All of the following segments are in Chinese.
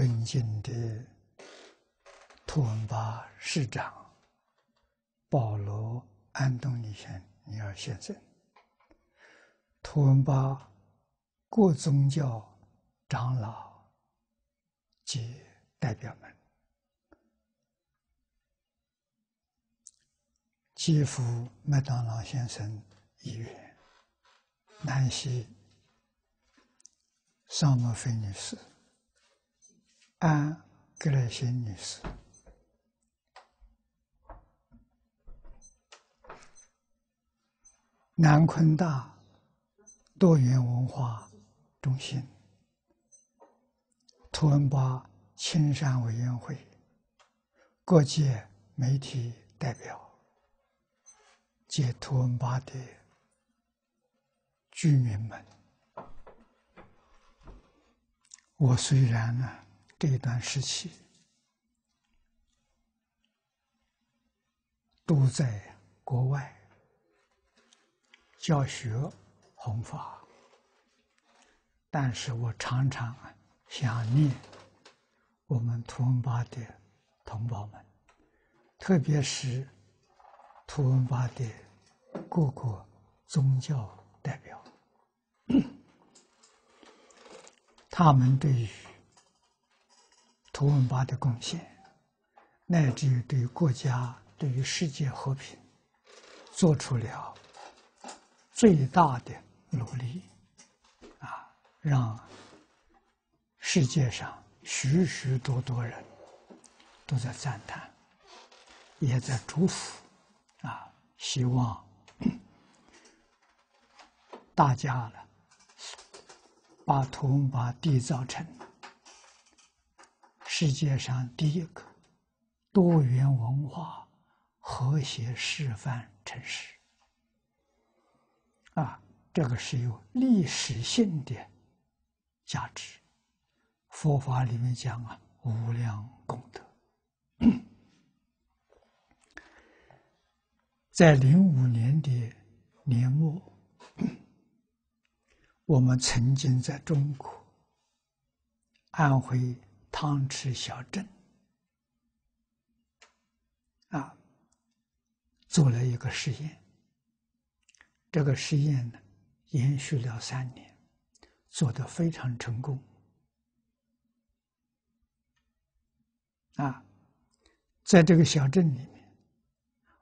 尊敬的图文巴市长保罗·安东尼先尼尔先生，图文巴各宗教长老及代表们，基夫麦当劳先生议员，南希萨莫菲女士。安格莱辛女士，南昆大多元文化中心，图文巴青山委员会，各界媒体代表，及图文巴的居民们，我虽然呢。这一段时期，都在国外教学弘法，但是我常常想念我们图文巴的同胞们，特别是图文巴的各个宗教代表，他们对于。图文巴的贡献，乃至于对国家、对于世界和平，做出了最大的努力，啊，让世界上许许多多人都在赞叹，也在祝福，啊，希望大家呢，把图文巴缔造成。世界上第一个多元文化和谐示范城市，啊，这个是有历史性的价值。佛法里面讲啊，无量功德。在零五年的年末，我们曾经在中国安徽。汤池小镇啊，做了一个实验。这个实验呢，延续了三年，做的非常成功。啊，在这个小镇里面，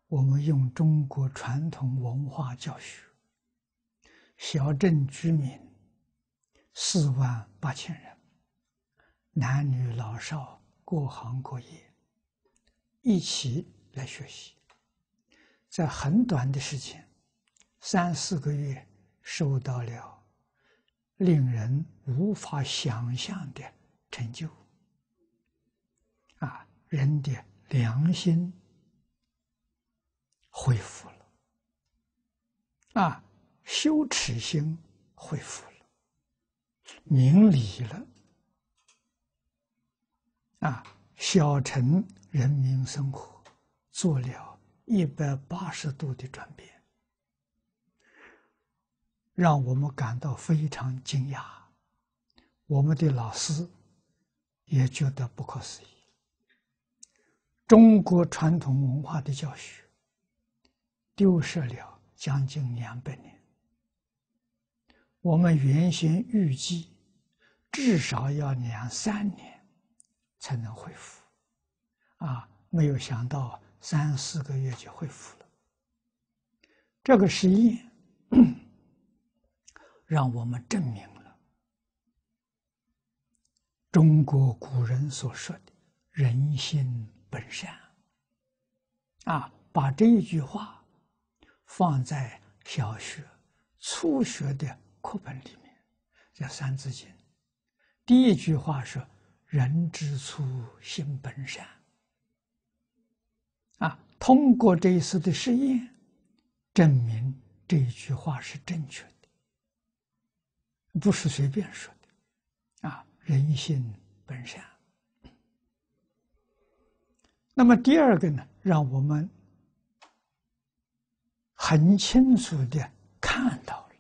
我们用中国传统文化教学，小镇居民四万八千人。男女老少各行各业一起来学习，在很短的时间，三四个月，收到了令人无法想象的成就。啊，人的良心恢复了，啊，羞耻心恢复了，明理了。啊，小城人民生活做了一百八十度的转变，让我们感到非常惊讶。我们的老师也觉得不可思议。中国传统文化的教学丢失了将近两百年，我们原先预计至少要两三年。才能恢复，啊！没有想到三四个月就恢复了。这个实验让我们证明了中国古人所说的“人心本善”。啊，把这一句话放在小学、初学的课本里面，叫《三字经》，第一句话说。人之初，性本善。啊，通过这一次的实验，证明这一句话是正确的，不是随便说的。啊，人性本善。那么第二个呢，让我们很清楚的看到了，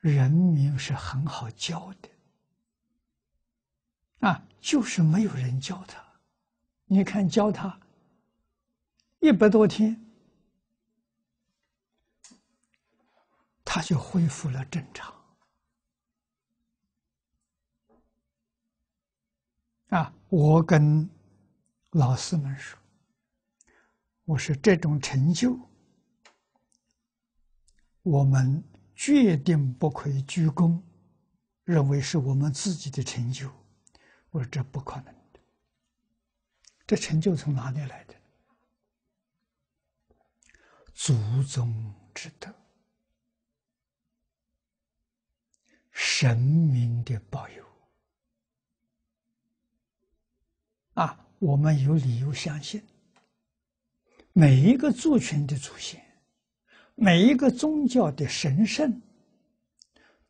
人民是很好教的。就是没有人教他。你看教他一百多天，他就恢复了正常。啊，我跟老师们说，我说这种成就，我们决定不可以鞠躬，认为是我们自己的成就。我说这不可能的，这成就从哪里来的？祖宗之德，神明的保佑。啊，我们有理由相信，每一个族群的祖先，每一个宗教的神圣，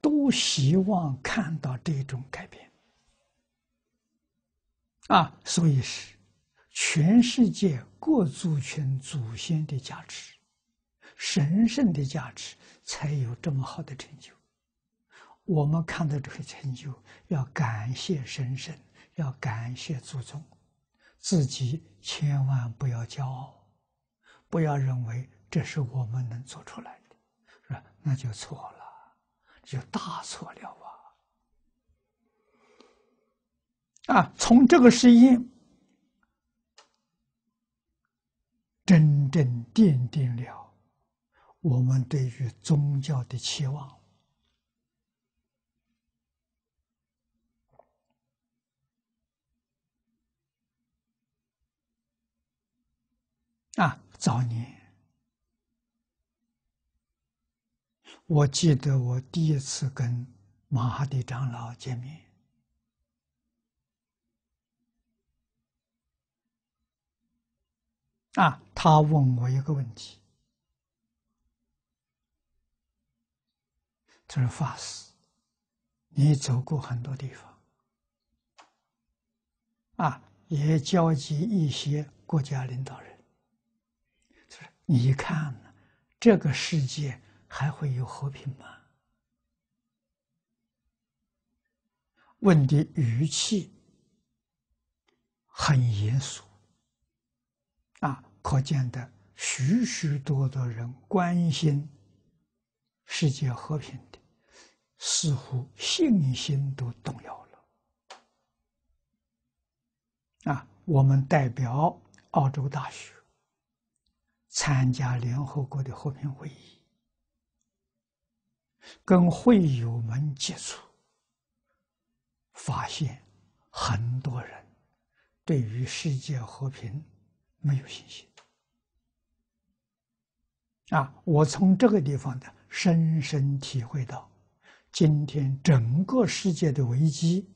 都希望看到这种改变。啊，所以是全世界各族群祖先的价值，神圣的价值，才有这么好的成就。我们看到这个成就，要感谢神圣，要感谢祖宗。自己千万不要骄傲，不要认为这是我们能做出来的，是吧？那就错了，就大错了啊！啊，从这个实验，真正奠定了我们对于宗教的期望。啊，早年我记得我第一次跟马哈迪长老见面，啊，他问我一个问题，他说：“法师，你走过很多地方，啊，也交集一些国家领导人。”就是你看，这个世界还会有和平吗？问的语气很严肃，可见的许许多多人关心世界和平的，似乎信心都动摇了。啊，我们代表澳洲大学。参加联合国的和平会议，跟会友们接触，发现很多人对于世界和平没有信心。啊，我从这个地方的深深体会到，今天整个世界的危机，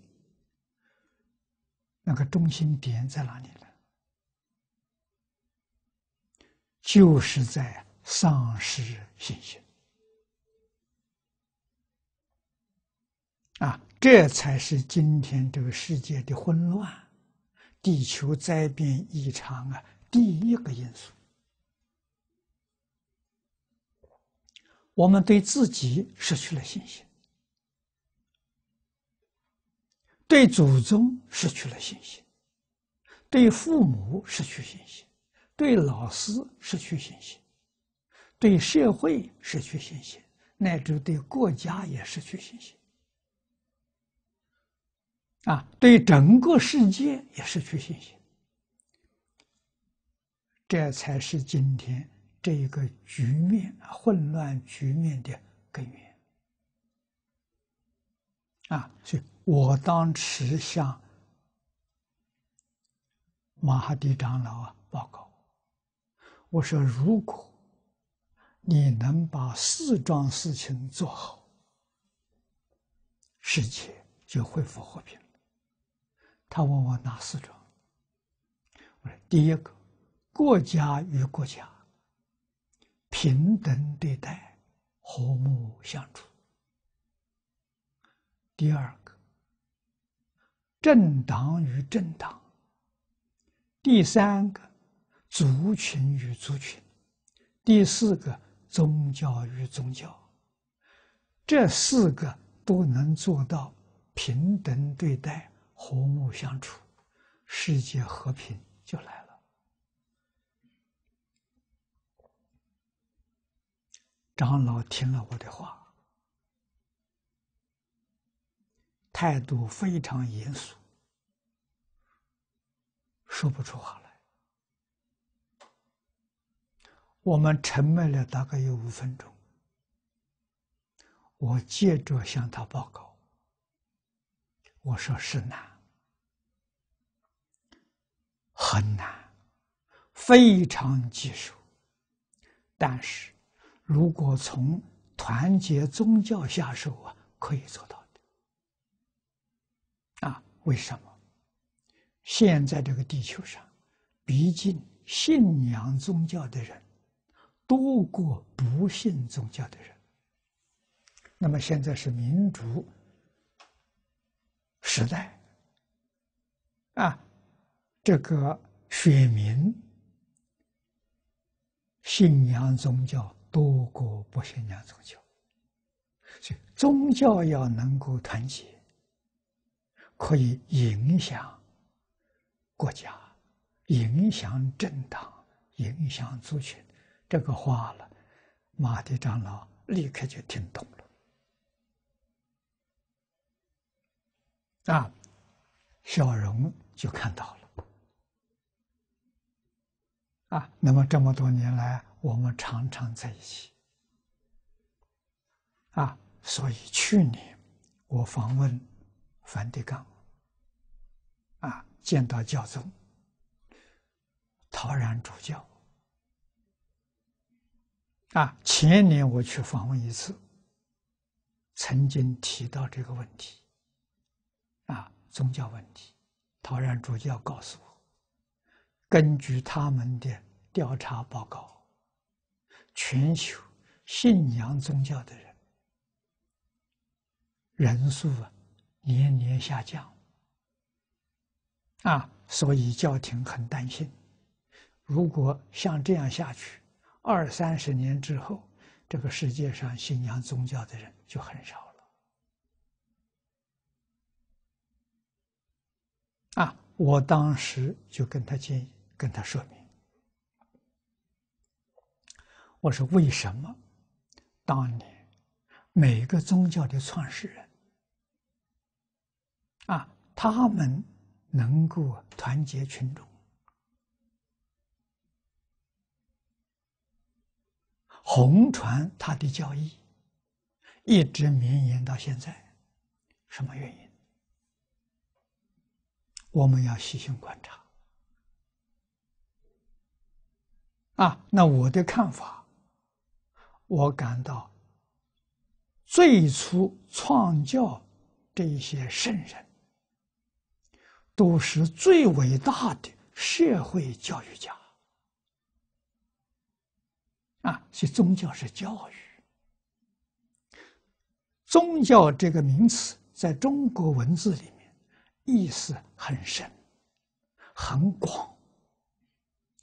那个中心点在哪里呢？就是在丧失信心啊！这才是今天这个世界的混乱、地球灾变异常啊第一个因素。我们对自己失去了信心，对祖宗失去了信心，对父母失去信心。对老师失去信心，对社会失去信心，乃至对国家也失去信心，啊，对整个世界也失去信心，这才是今天这一个局面混乱局面的根源。啊，所以我当时向马哈迪长老啊报告。我说：“如果你能把四桩事情做好，世界就恢复和平。”他问我哪四桩？我说：“第一个，国家与国家平等对待，和睦相处；第二个，政党与政党；第三个。”族群与族群，第四个宗教与宗教，这四个都能做到平等对待、和睦相处，世界和平就来了。长老听了我的话，态度非常严肃，说不出话来。我们沉默了大概有五分钟，我接着向他报告，我说是难。很难，非常棘手。但是，如果从团结宗教下手啊，可以做到的。啊，为什么？现在这个地球上，毕竟信仰宗教的人多过不信宗教的人。那么现在是民主时代，啊。这个选民信仰宗教多过不信仰宗教，所以宗教要能够团结，可以影响国家、影响政党、影响族群。这个话了，马蒂长老立刻就听懂了，啊，小荣就看到了。啊，那么这么多年来，我们常常在一起。啊，所以去年我访问梵蒂冈，啊，见到教宗，陶然主教。啊，前年我去访问一次，曾经提到这个问题，啊，宗教问题，陶然主教告诉我。根据他们的调查报告，全球信仰宗教的人人数啊年年下降，啊，所以教廷很担心，如果像这样下去，二三十年之后，这个世界上信仰宗教的人就很少了。啊，我当时就跟他建议。跟他说明，我说为什么当年每个宗教的创始人啊，他们能够团结群众，红传他的教义，一直绵延到现在，什么原因？我们要细心观察。啊，那我的看法，我感到最初创教这些圣人，都是最伟大的社会教育家。啊，所以宗教是教育。宗教这个名词在中国文字里面，意思很深，很广。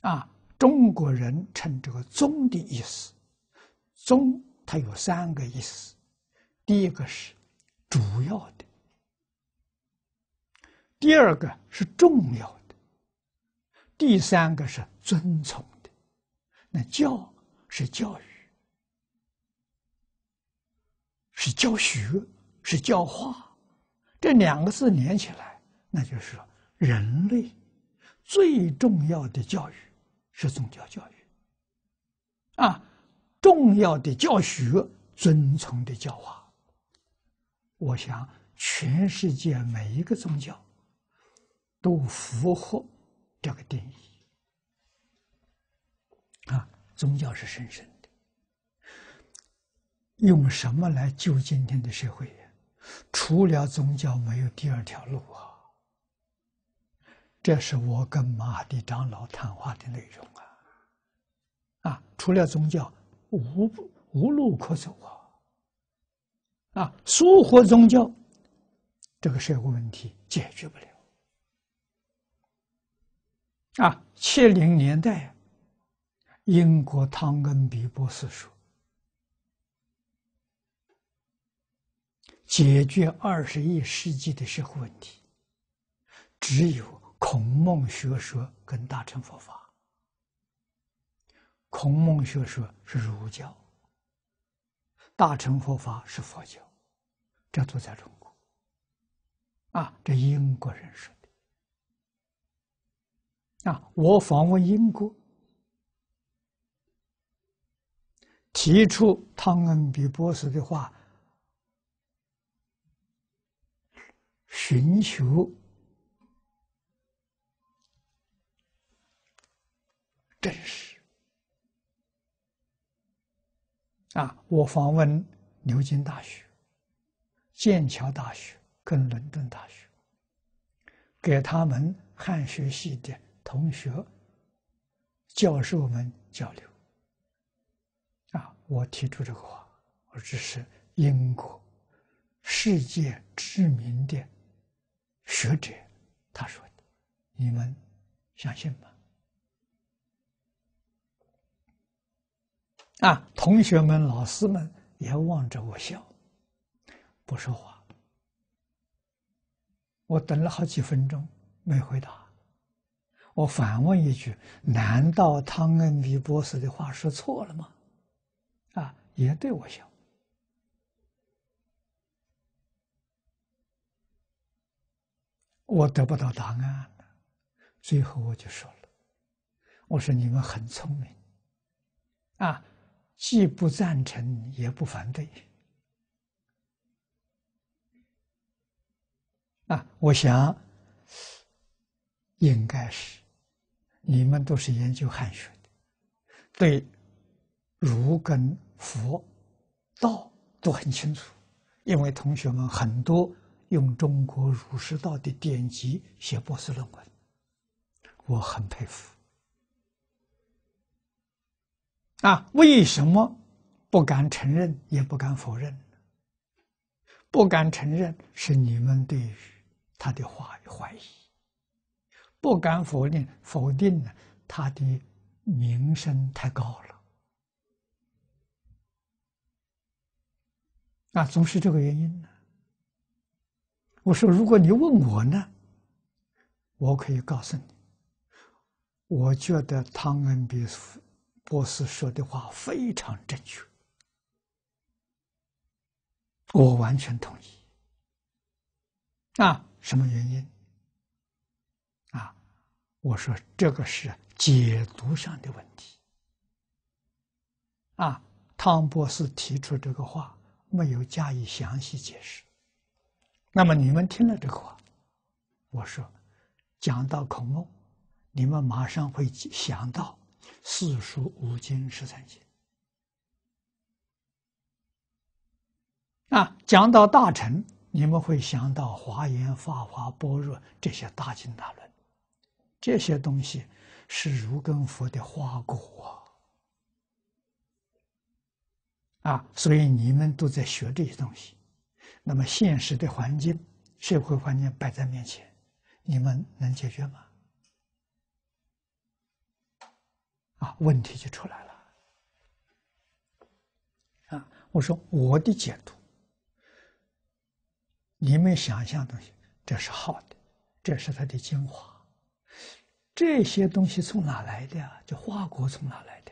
啊。中国人称这个“宗”的意思，“宗”它有三个意思：第一个是主要的，第二个是重要的，第三个是尊崇的。那教是教育，是教学，是教化，这两个字连起来，那就是人类最重要的教育。是宗教教育，啊，重要的教学，尊崇的教化。我想，全世界每一个宗教都符合这个定义。啊，宗教是神圣的，用什么来救今天的社会？除了宗教，没有第二条路啊。这是我跟马蒂长老谈话的内容啊！啊，除了宗教，无无路可走啊！啊，疏忽宗教，这个社会问题解决不了。啊，七零年代，英国汤恩比博士说，解决二十一世纪的社会问题。只有孔孟学说跟大乘佛法。孔孟学说是儒教，大乘佛法是佛教，这都在中国。啊，这英国人说的。啊，我访问英国，提出汤恩比博士的话，寻求真实。啊，我访问牛津大学、剑桥大学跟伦敦大学，给他们汉学系的同学、教授们交流。啊，我提出这个话，我这是英国世界知名的学者他说的，你们相信吗？啊，同学们、老师们也望着我笑，不说话。我等了好几分钟没回答，我反问一句：“难道汤恩比博士的话说错了吗？”啊，也对我笑。我得不到答案，最后我就说了：“我说你们很聪明，啊。”既不赞成，也不反对。啊，我想应该是你们都是研究汉学的，对儒跟佛、道都很清楚，因为同学们很多用中国儒释道的典籍写博士论文，我很佩服。啊，为什么不敢承认，也不敢否认？不敢承认是你们对于他的话怀疑，不敢否认，否定呢？他的名声太高了。啊，总是这个原因呢。我说，如果你问我呢，我可以告诉你，我觉得汤恩比博士说的话非常正确，我完全同意。啊，什么原因？啊，我说这个是解读上的问题。啊，汤博士提出这个话没有加以详细解释。那么你们听了这个话，我说讲到孔孟，你们马上会想到。四书五经十三经啊，讲到大乘，你们会想到华严、法华、般若这些大经大论，这些东西是如根佛的花果啊啊，所以你们都在学这些东西。那么现实的环境、社会环境摆在面前，你们能解决吗？啊，问题就出来了。啊，我说我的解读，你们想象东西，这是好的，这是它的精华。这些东西从哪来的呀？就花果从哪来的？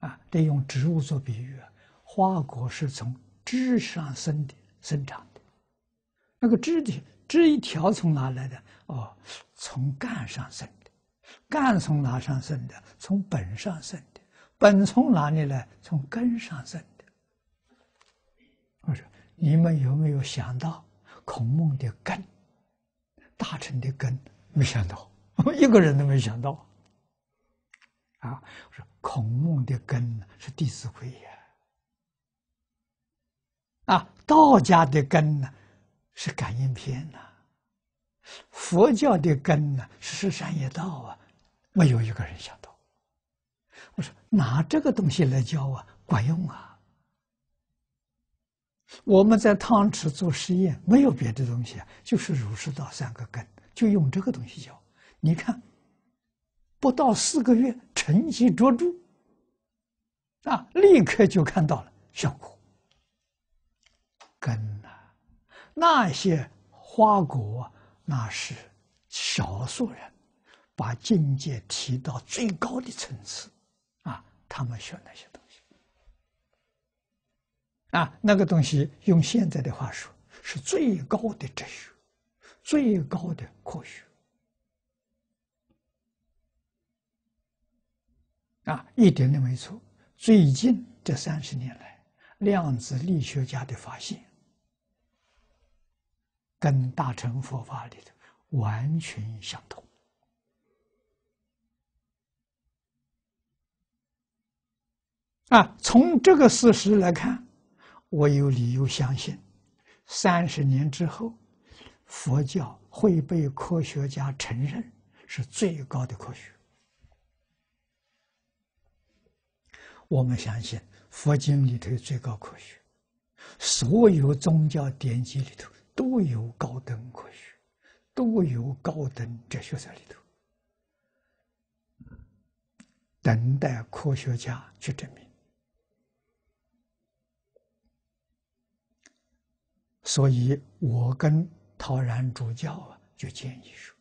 啊，得用植物做比喻啊，花果是从枝上生的，生长的。那个枝的枝一条从哪来的？哦，从干上生。干从哪上生的？从本上生的。本从哪里来？从根上生的。我说，你们有没有想到孔孟的根？大臣的根没想到，一个人都没想到。啊，我说孔孟的根是《弟子规》呀。啊，道家的根呢是《感应篇》呐。佛教的根呢是十善业道啊。没有一个人想到，我说拿这个东西来教啊，管用啊！我们在汤池做实验，没有别的东西啊，就是儒释道三个根，就用这个东西教。你看，不到四个月，成绩卓著，啊，立刻就看到了效果。根呐，那些花果那是少数人把境界提到最高的层次，啊，他们学那些东西，啊，那个东西用现在的话说，是最高的哲学，最高的科学，啊，一点都没错。最近这三十年来，量子力学家的发现。跟大乘佛法里的完全相同啊！从这个事实来看，我有理由相信，三十年之后，佛教会被科学家承认是最高的科学。我们相信佛经里头最高科学，所有宗教典籍里头。都有高等科学，都有高等哲学在里头，等待科学家去证明。所以我跟陶然主教啊，就建议说，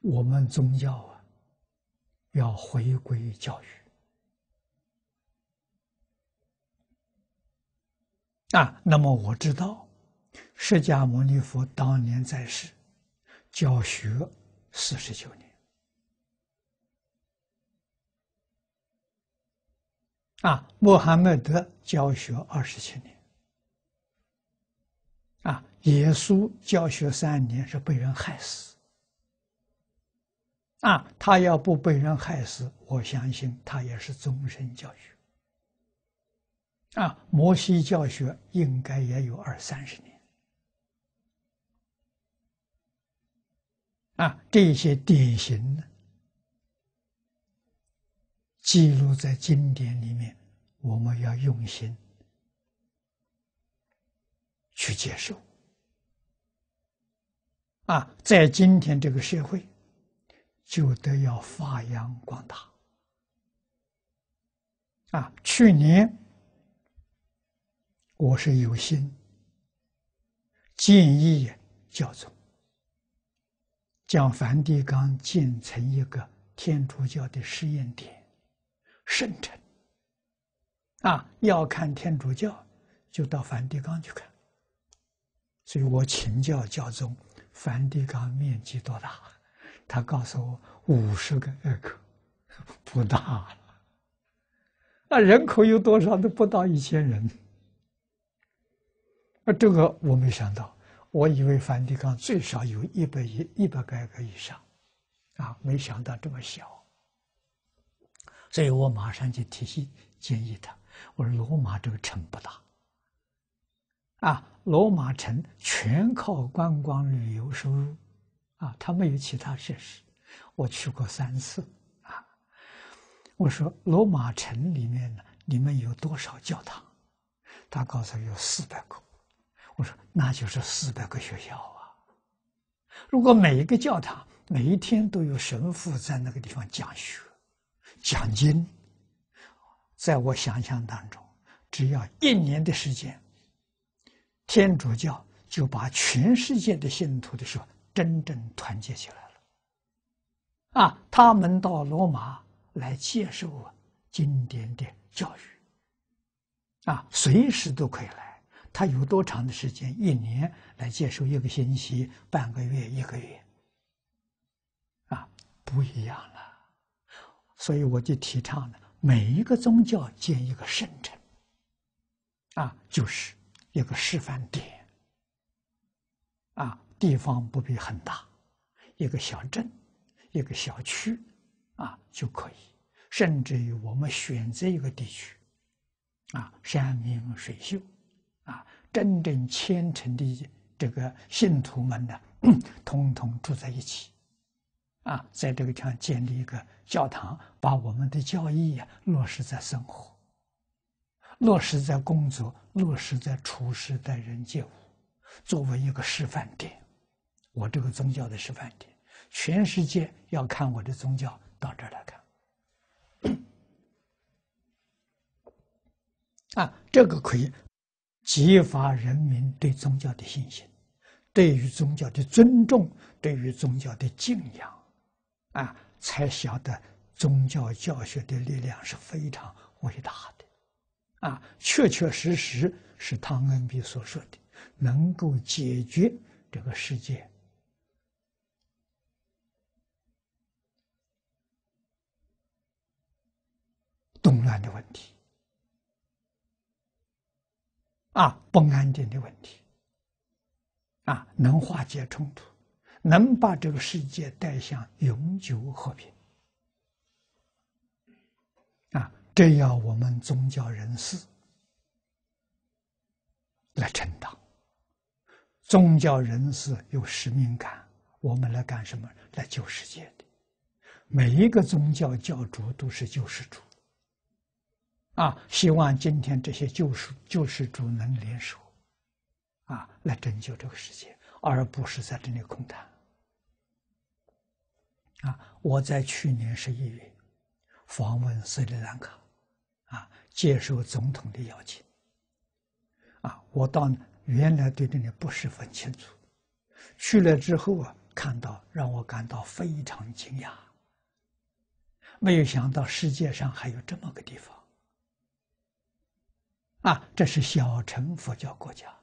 我们宗教啊，要回归教育啊。那么我知道。释迦牟尼佛当年在世，教学四十九年，啊，穆罕默德教学二十七年，啊，耶稣教学三年是被人害死，啊，他要不被人害死，我相信他也是终身教学，啊，摩西教学应该也有二三十年。啊，这些典型呢，记录在经典里面，我们要用心去接受。啊，在今天这个社会，就得要发扬光大。啊，去年我是有心建议教宗。将梵蒂冈建成一个天主教的试验点、圣城。啊，要看天主教，就到梵蒂冈去看。所以我请教教宗，梵蒂冈面积多大？他告诉我五十个埃克，不大了。那人口有多少？都不到一千人。啊，这个我没想到。我以为梵蒂冈最少有一百一一百个个以上，啊，没想到这么小，所以我马上就提醒建议他，我说罗马这个城不大，啊，罗马城全靠观光旅游收入，啊，他没有其他设施，我去过三次，啊，我说罗马城里面呢，你们有多少教堂？他告诉我有四百个。我说，那就是四百个学校啊！如果每一个教堂每一天都有神父在那个地方讲学、讲经，在我想象当中，只要一年的时间，天主教就把全世界的信徒的时候真正团结起来了。啊，他们到罗马来接受经典的教育，啊，随时都可以来。他有多长的时间？一年来接受一个星期、半个月、一个月，啊，不一样了。所以我就提倡呢，每一个宗教建一个圣城，啊，就是一个示范点，啊，地方不必很大，一个小镇、一个小区，啊就可以。甚至于我们选择一个地区，啊，山明水秀。啊，真正虔诚的这个信徒们呢，统统住在一起，啊，在这个地方建立一个教堂，把我们的教义呀落实在生活，落实在工作，落实在处事待人接物，作为一个示范点。我这个宗教的示范点，全世界要看我的宗教，到这儿来看。啊，这个可以。激发人民对宗教的信心，对于宗教的尊重，对于宗教的敬仰，啊，才晓得宗教教学的力量是非常伟大的，啊，确确实实是汤恩比所说的，能够解决这个世界动乱的问题，啊，不安定的问题。啊，能化解冲突，能把这个世界带向永久和平。啊，这要我们宗教人士来承担。宗教人士有使命感，我们来干什么？来救世界的。每一个宗教教主都是救世主。啊，希望今天这些救世救世主能联手。啊，来拯救这个世界，而不是在这里空谈。啊，我在去年十一月访问斯里兰卡，接受总统的邀请。啊，我到原来对这里不十分清楚，去了之后啊，看到让我感到非常惊讶，没有想到世界上还有这么个地方。啊，这是小乘佛教国家。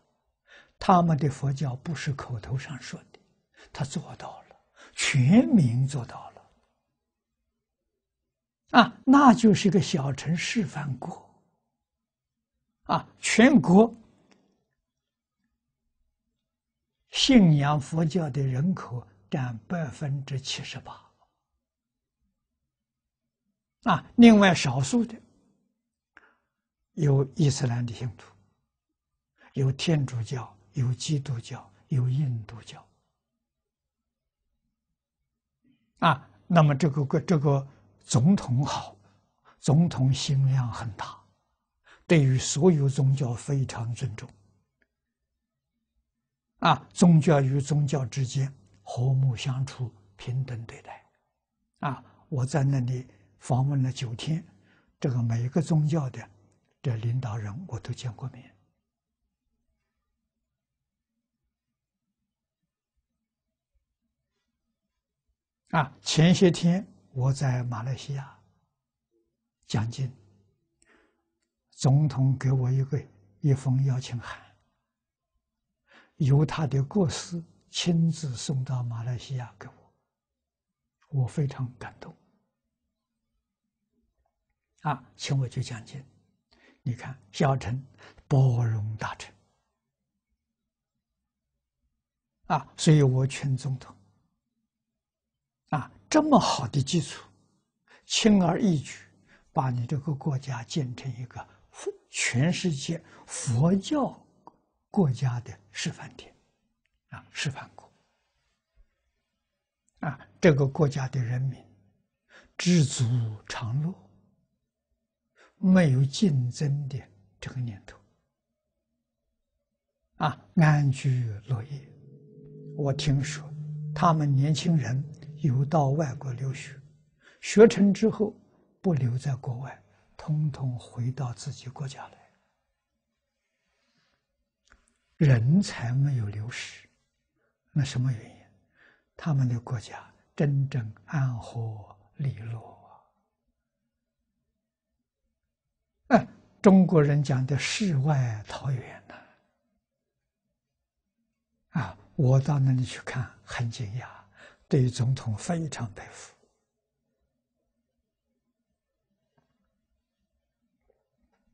他们的佛教不是口头上说的，他做到了，全民做到了，啊，那就是个小城示范国，啊，全国信仰佛教的人口占百分之七十八，啊，另外少数的有伊斯兰的信徒，有天主教。有基督教，有印度教，啊，那么这个个这个总统好，总统心量很大，对于所有宗教非常尊重，啊，宗教与宗教之间和睦相处，平等对待，啊，我在那里访问了九天，这个每个宗教的这领导人我都见过面。啊，前些天我在马来西亚讲经，总统给我一个一封邀请函，由他的国师亲自送到马来西亚给我，我非常感动。啊，请我去讲经，你看小臣包容大臣，啊，所以我劝总统。啊，这么好的基础，轻而易举，把你这个国家建成一个全世界佛教国家的示范点，啊，示范国，啊，这个国家的人民知足常乐，没有竞争的这个念头，啊，安居乐业。我听说他们年轻人。有到外国留学，学成之后不留在国外，通通回到自己国家来，人才没有流失。那什么原因？他们的国家真正安和利落啊！哎，中国人讲的世外桃源呢？啊，我到那里去看，很惊讶。对总统非常佩服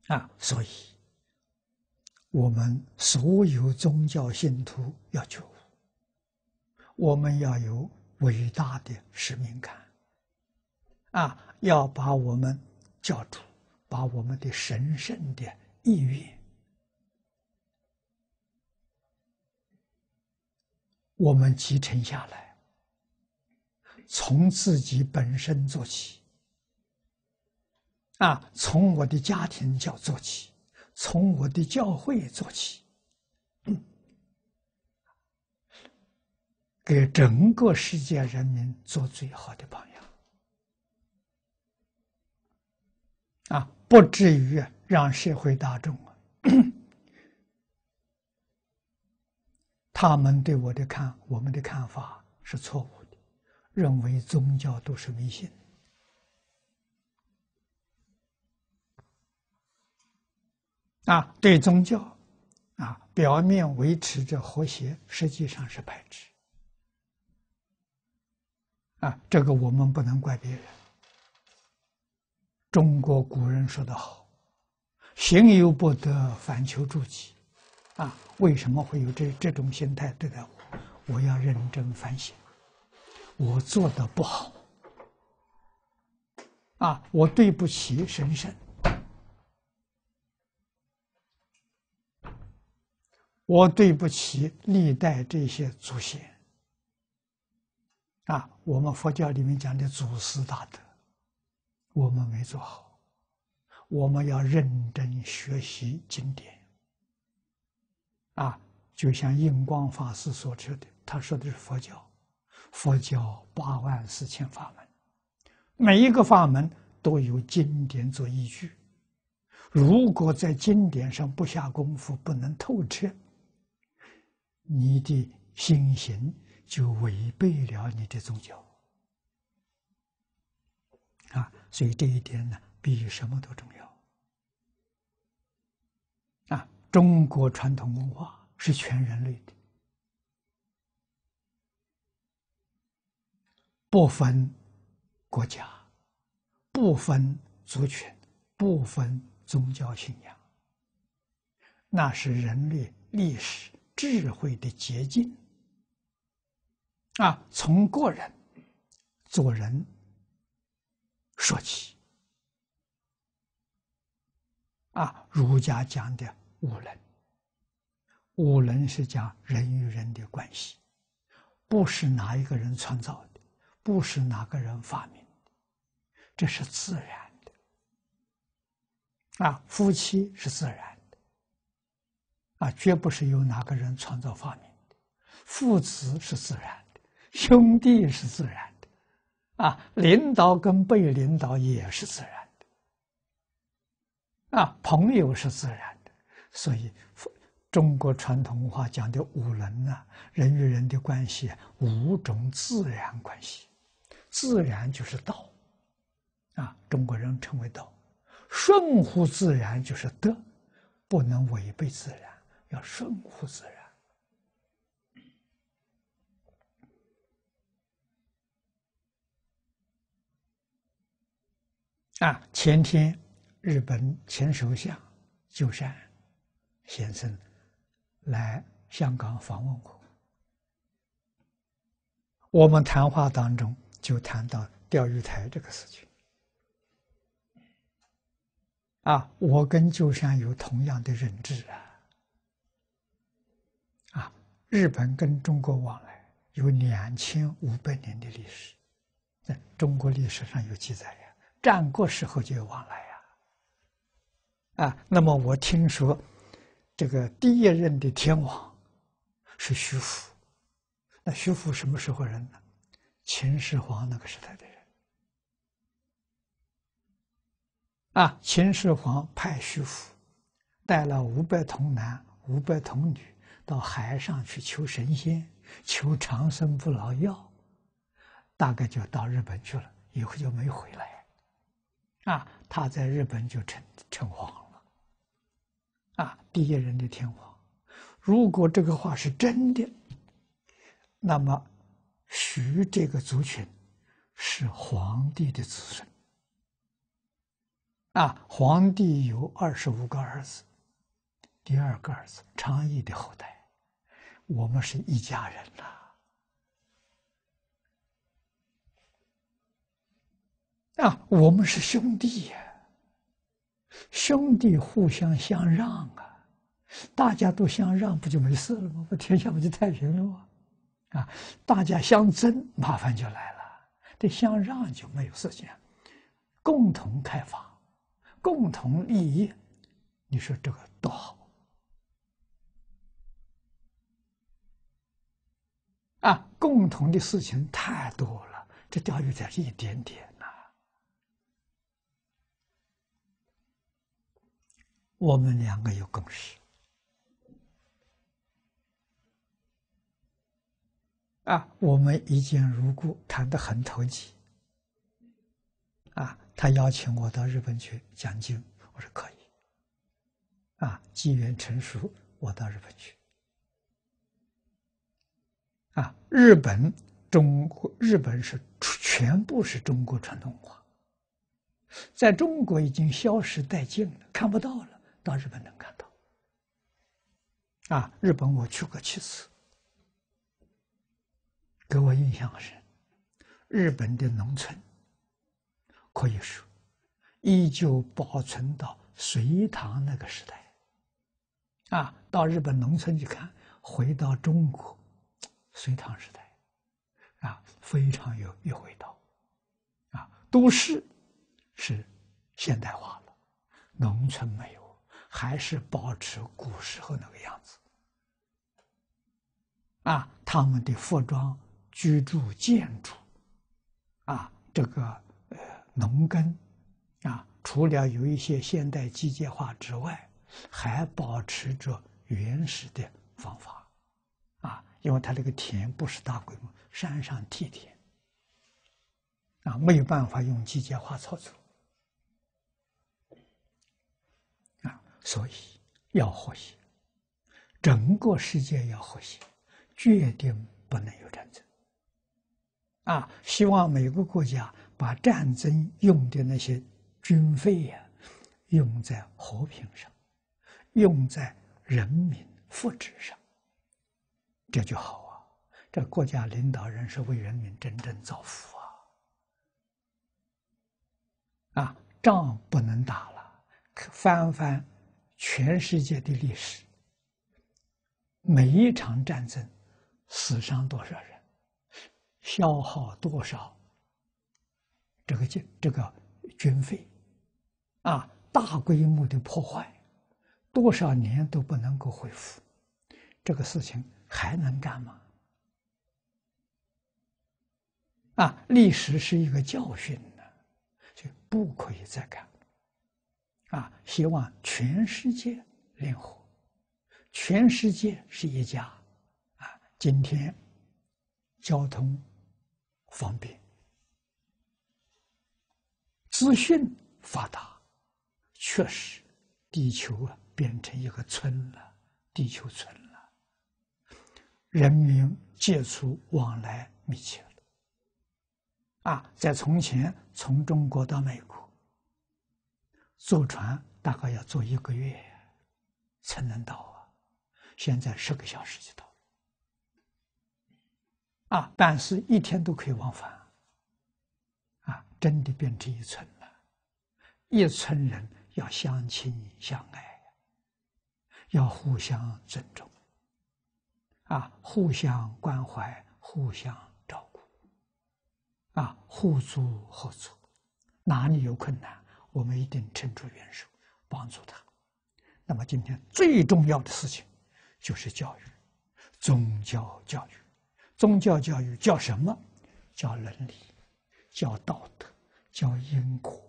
啊！所以，我们所有宗教信徒要觉悟，我们要有伟大的使命感啊！要把我们教主，把我们的神圣的意愿，我们继承下来。从自己本身做起，啊，从我的家庭教做起，从我的教会做起，给整个世界人民做最好的榜样，啊，不至于让社会大众啊，他们对我的看，我们的看法是错误，认为宗教都是迷信。啊，对宗教，啊，表面维持着和谐，实际上是排斥。啊，这个我们不能怪别人。中国古人说得好：“行有不得，反求诸己。”啊，为什么会有这这种心态对待我？我要认真反省，我做的不好。啊，我对不起神圣。我对不起历代这些祖先，啊，我们佛教里面讲的祖师大德，我们没做好，我们要认真学习经典，啊，就像印光法师所说的，他说的是佛教，佛教八万四千法门，每一个法门都有经典做依据，如果在经典上不下功夫，不能透彻。你的心行就违背了你的宗教啊！所以这一点呢，比什么都重要啊！中国传统文化是全人类的，不分国家，不分族群，不分宗教信仰，那是人类历史。智慧的结晶啊，从个人做人说起啊。儒家讲的五伦，五伦是讲人与人的关系，不是哪一个人创造的，不是哪个人发明的，这是自然的。啊。夫妻是自然的。啊，绝不是由哪个人创造发明的，父子是自然的，兄弟是自然的，啊，领导跟被领导也是自然的，啊，朋友是自然的，所以中国传统文化讲的五伦呢，人与人的关系五种自然关系，自然就是道，啊，中国人称为道，顺乎自然就是德，不能违背自然。要顺乎自然啊！前天日本前首相鸠山先生来香港访问过，我们谈话当中就谈到钓鱼台这个事情啊，我跟鸠山有同样的认知啊。日本跟中国往来有两千五百年的历史，在中国历史上有记载呀。战国时候就有往来呀。啊，那么我听说，这个第一任的天王是徐福，那徐福什么时候人呢？秦始皇那个时代的人。啊，秦始皇派徐福带了五百童男、五百童女。到海上去求神仙，求长生不老药，大概就到日本去了，以后就没回来。啊，他在日本就称称皇了。啊，第一人的天皇。如果这个话是真的，那么徐这个族群是皇帝的子孙。啊，皇帝有二十五个儿子，第二个儿子昌邑的后代。我们是一家人呐！啊，我们是兄弟呀，兄弟互相相让啊，大家都相让，不就没事了吗？不，天下不就太平了吗？啊，大家相争，麻烦就来了；这相让就没有事情，共同开发，共同利益，你说这个多好！啊，共同的事情太多了，这钓鱼台是一点点呐。我们两个有共识，啊，我们一见如故，谈得很投机。啊，他邀请我到日本去讲经，我说可以。啊，机缘成熟，我到日本去。啊，日本中国，日本是全部是中国传统文化，在中国已经消失殆尽了，看不到了。到日本能看到。啊，日本我去过七次，给我印象深。日本的农村可以说依旧保存到隋唐那个时代。啊，到日本农村去看，回到中国。隋唐时代，啊，非常有有味道，啊，都市是现代化了，农村没有，还是保持古时候那个样子，啊，他们的服装、居住、建筑，啊，这个呃农耕，啊，除了有一些现代机械化之外，还保持着原始的方法。啊因为他这个田不是大规模，山上梯田，啊，没有办法用机械化操作，啊，所以要和谐，整个世界要和谐，决定不能有战争，啊，希望每个国家把战争用的那些军费呀，用在和平上，用在人民福祉上。这就好啊！这国家领导人是为人民真正造福啊！啊，仗不能打了，翻翻全世界的历史，每一场战争死伤多少人，消耗多少这个军这个军费，啊，大规模的破坏，多少年都不能够恢复，这个事情。还能干吗？啊，历史是一个教训呢，就不可以再干。啊，希望全世界联合，全世界是一家。啊，今天交通方便，资讯发达，确实，地球啊变成一个村了，地球村了。人民接触往来密切了，啊，在从前从中国到美国，坐船大概要坐一个月才能到啊，现在十个小时就到，啊，但是一天都可以往返，啊，真的变成一村了，一村人要相亲相爱，要互相尊重。啊，互相关怀，互相照顾，啊，互助合作，哪里有困难，我们一定伸出援手帮助他。那么，今天最重要的事情就是教育，宗教教育，宗教教育叫什么？叫伦理，叫道德，叫因果，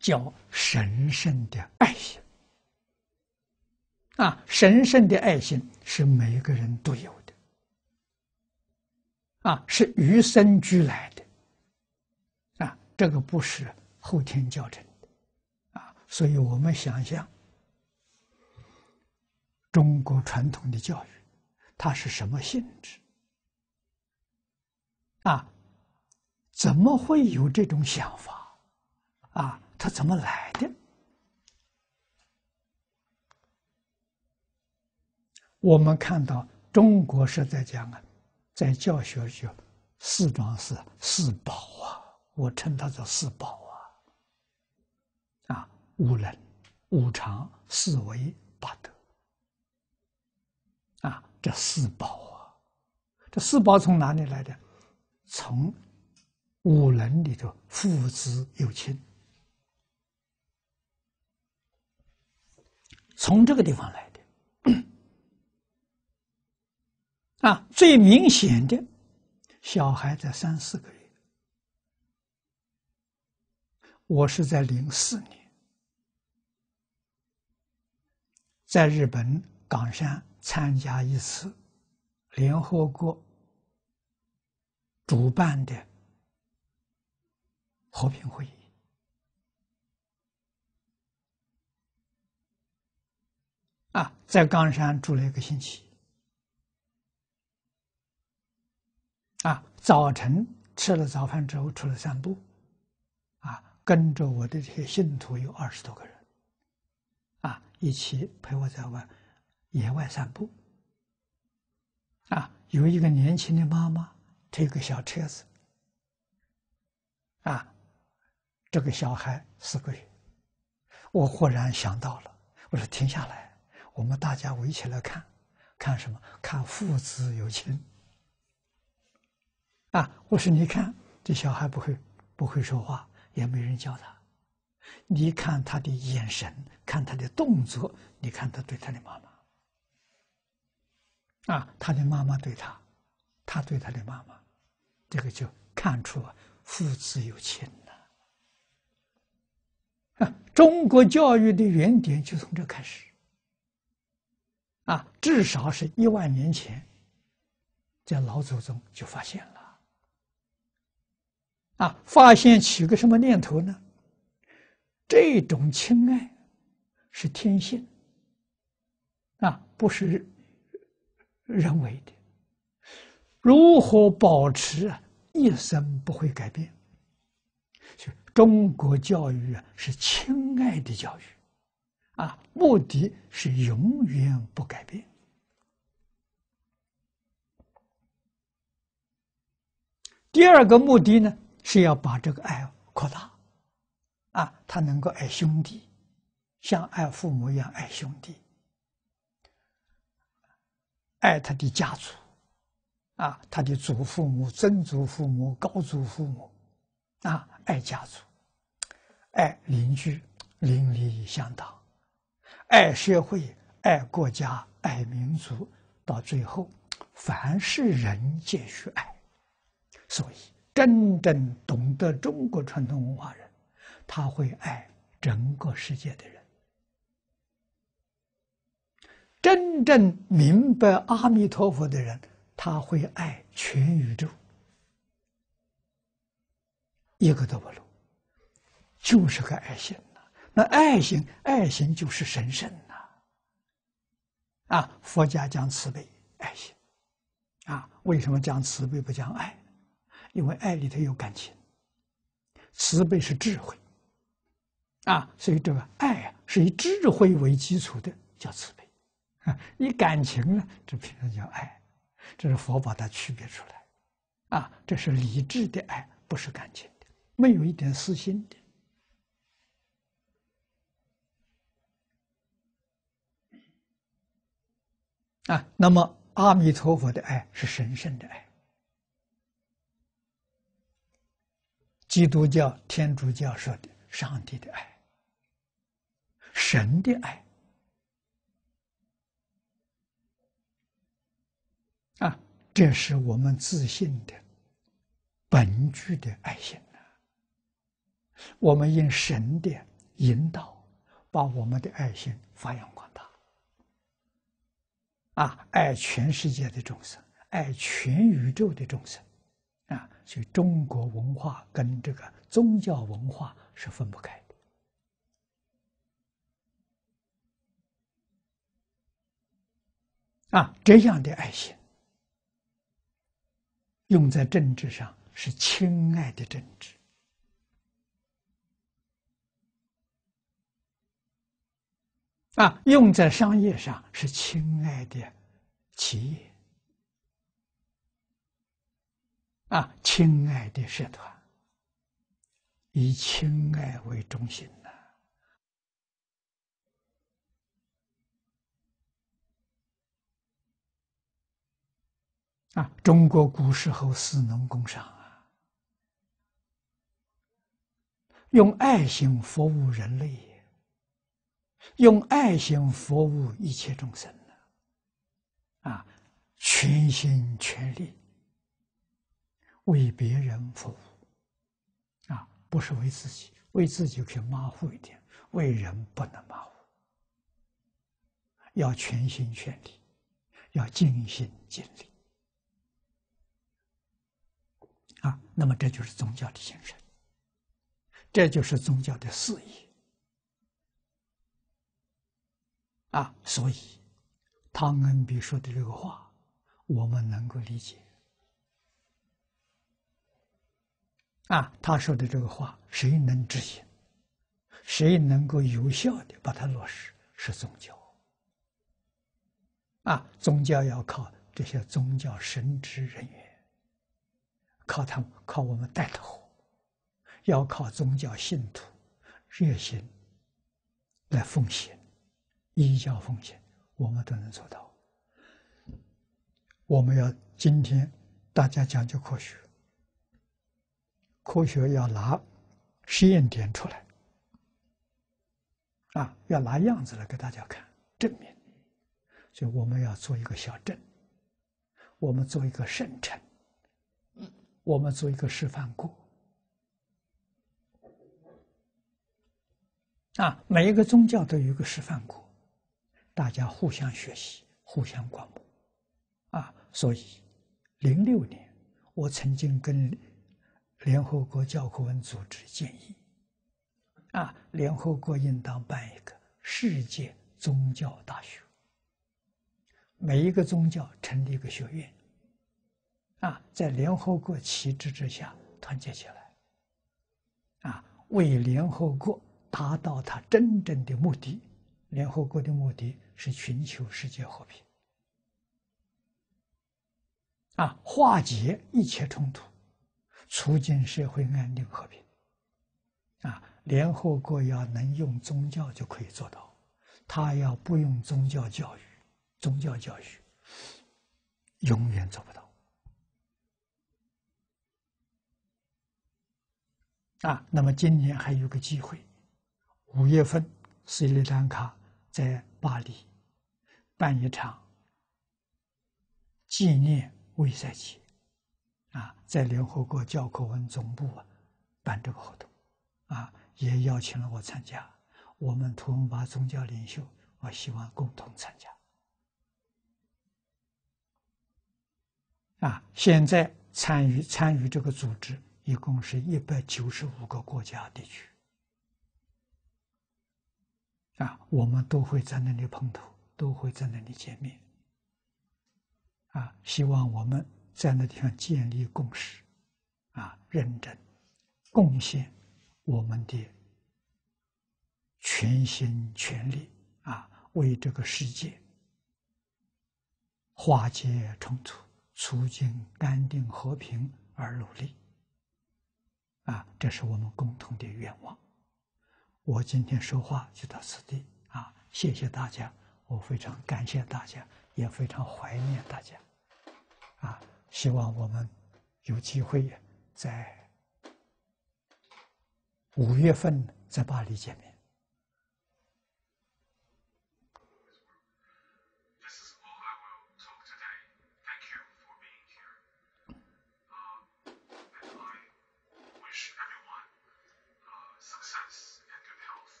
叫神圣的爱心。啊，神圣的爱心是每个人都有的，啊，是与生俱来的，啊，这个不是后天教成的，啊，所以我们想想，中国传统的教育，它是什么性质？啊，怎么会有这种想法？啊，它怎么来的？我们看到中国是在讲啊，在教学学四庄是四宝啊，我称它叫四宝啊，啊，五能、五常、四维、八德，啊，这四宝啊，这四宝从哪里来的？从五伦里头，父子有亲，从这个地方来的。啊，最明显的，小孩在三四个月。我是在零四年，在日本冈山参加一次联合国主办的和平会议。啊，在冈山住了一个星期。啊，早晨吃了早饭之后出来散步。啊，跟着我的这些信徒有二十多个人。啊，一起陪我在外野外散步。啊，有一个年轻的妈妈推个小车子，啊，这个小孩四个月，我忽然想到了，我说停下来，我们大家围起来看，看什么？看父子有情。啊，我说你看这小孩不会不会说话，也没人教他，你看他的眼神，看他的动作，你看他对他的妈妈。啊，他的妈妈对他，他对他的妈妈，这个就看出父子有情了。啊，中国教育的原点就从这开始。啊，至少是一万年前，这老祖宗就发现了。啊，发现起个什么念头呢？这种亲爱是天性，啊，不是。人为的，如何保持一生不会改变？就中国教育啊，是亲爱的教育，啊，目的是永远不改变。第二个目的呢，是要把这个爱扩大，啊，他能够爱兄弟，像爱父母一样爱兄弟。爱他的家族，啊，他的祖父母、曾祖父母、高祖父母，啊，爱家族，爱邻居，邻里相当，爱社会，爱国家，爱民族，到最后，凡是人皆需爱。所以，真正懂得中国传统文化人，他会爱整个世界的人。真正明白阿弥陀佛的人，他会爱全宇宙，一个都不漏，就是个爱心呐。那爱心，爱心就是神圣呐。啊，佛家讲慈悲爱心，啊，为什么讲慈悲不讲爱？因为爱里头有感情，慈悲是智慧，啊，所以这个爱啊，是以智慧为基础的，叫慈悲。啊，你感情呢？这平常叫爱，这是佛把它区别出来，啊，这是理智的爱，不是感情的，没有一点私心的。啊，那么阿弥陀佛的爱是神圣的爱，基督教、天主教说的上帝的爱，神的爱。啊，这是我们自信的本具的爱心呐。我们用神的引导，把我们的爱心发扬光大。啊，爱全世界的众生，爱全宇宙的众生，啊，所以中国文化跟这个宗教文化是分不开的。啊，这样的爱心。用在政治上是亲爱的政治，啊，用在商业上是亲爱的企业，啊，亲爱的社团，以亲爱为中心。啊，中国古时候士农工商啊，用爱心服务人类，用爱心服务一切众生啊，全心全力为别人服务，啊，不是为自己，为自己可以马虎一点，为人不能马虎，要全心全力，要尽心尽力。啊，那么这就是宗教的精神，这就是宗教的事业啊。所以，汤恩比说的这个话，我们能够理解啊。他说的这个话，谁能执行？谁能够有效的把它落实？是宗教啊！宗教要靠这些宗教神职人员。靠他们，靠我们带头，要靠宗教信徒热心来奉献，依教奉献，我们都能做到。我们要今天大家讲究科学，科学要拿实验点出来，啊，要拿样子来给大家看，证明。所以我们要做一个小镇，我们做一个圣城。我们做一个示范国啊，每一个宗教都有一个示范国，大家互相学习，互相观摩啊。所以，零六年我曾经跟联合国教科文组织建议啊，联合国应当办一个世界宗教大学，每一个宗教成立一个学院。啊，在联合国旗帜之下团结起来，啊，为联合国达到它真正的目的。联合国的目的是寻求世界和平，啊，化解一切冲突，促进社会安定和平。啊，联合国要能用宗教就可以做到，他要不用宗教教育，宗教教育永远做不到。啊，那么今年还有个机会，五月份斯里兰卡在巴黎办一场纪念卫赛节，啊，在联合国教科文总部啊办这个活动，啊，也邀请了我参加。我们图文巴宗教领袖，我希望共同参加。啊，现在参与参与这个组织。一共是一百九十五个国家地区，啊，我们都会在那里碰头，都会在那里见面，啊，希望我们在那地方建立共识，啊，认真贡献我们的全心全力，啊，为这个世界化解冲突、促进安定和平而努力。啊，这是我们共同的愿望。我今天说话就到此地啊，谢谢大家，我非常感谢大家，也非常怀念大家。啊，希望我们有机会在五月份在巴黎见面。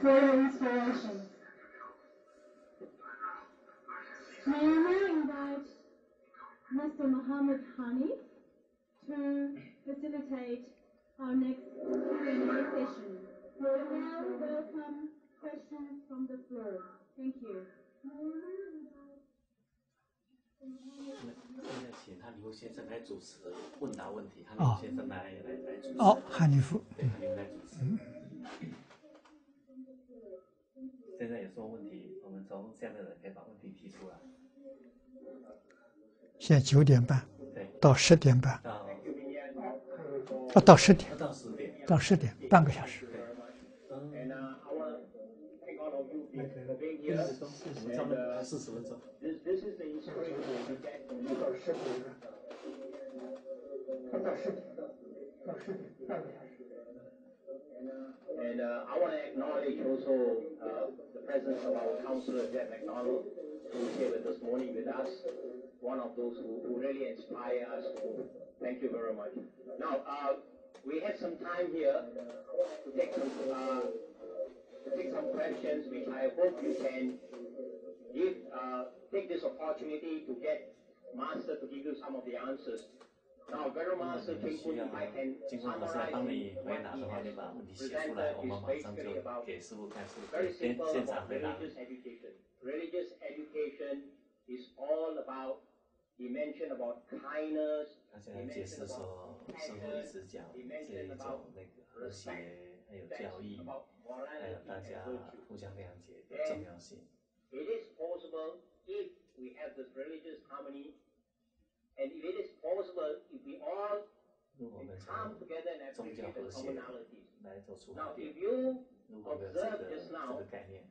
For inspiration. May I now invite Mr. Mohammed Hani to facilitate our next Q&A session. We will now welcome questions from the floor. Thank you. 现在请汉尼夫先生来主持问答问题。汉尼夫先生来来来主持。哦，汉尼夫。对，汉尼夫来主持。 现在有什么问题，我们从下面的人可以把问题提出来。现在九点半，对，到十点半，到啊，到十点，到十点，到十点，半个小时。四十分钟，我们专门排四十分钟。到十点，到十点，半个小时。And uh, I want to acknowledge also uh, the presence of our counselor, Jeff McDonald, who is here this morning with us, one of those who, who really inspire us. Thank you very much. Now, uh, we have some time here to take some uh, to take some questions, which I hope you can give uh, take this opportunity to get Master to give you some of the answers. 我 King 需要 If I can 经过老师来帮你回答的话，你把问题写出来，我们马上就给师傅看，师傅可 very 以现现场回答。religious education. Is all about he mentioned about kindness, 他现在解释说，师傅一直讲这一种那个和谐，还有教义，还有大家互相谅解的重要性。It is possible if we have this religious harmony, and if it is possible if we all 如果我们 come 从 together and 宗教 appreciate the 和谐 commonalities. 来做出 Now, 发点 if，you 如果没有这个这个概念，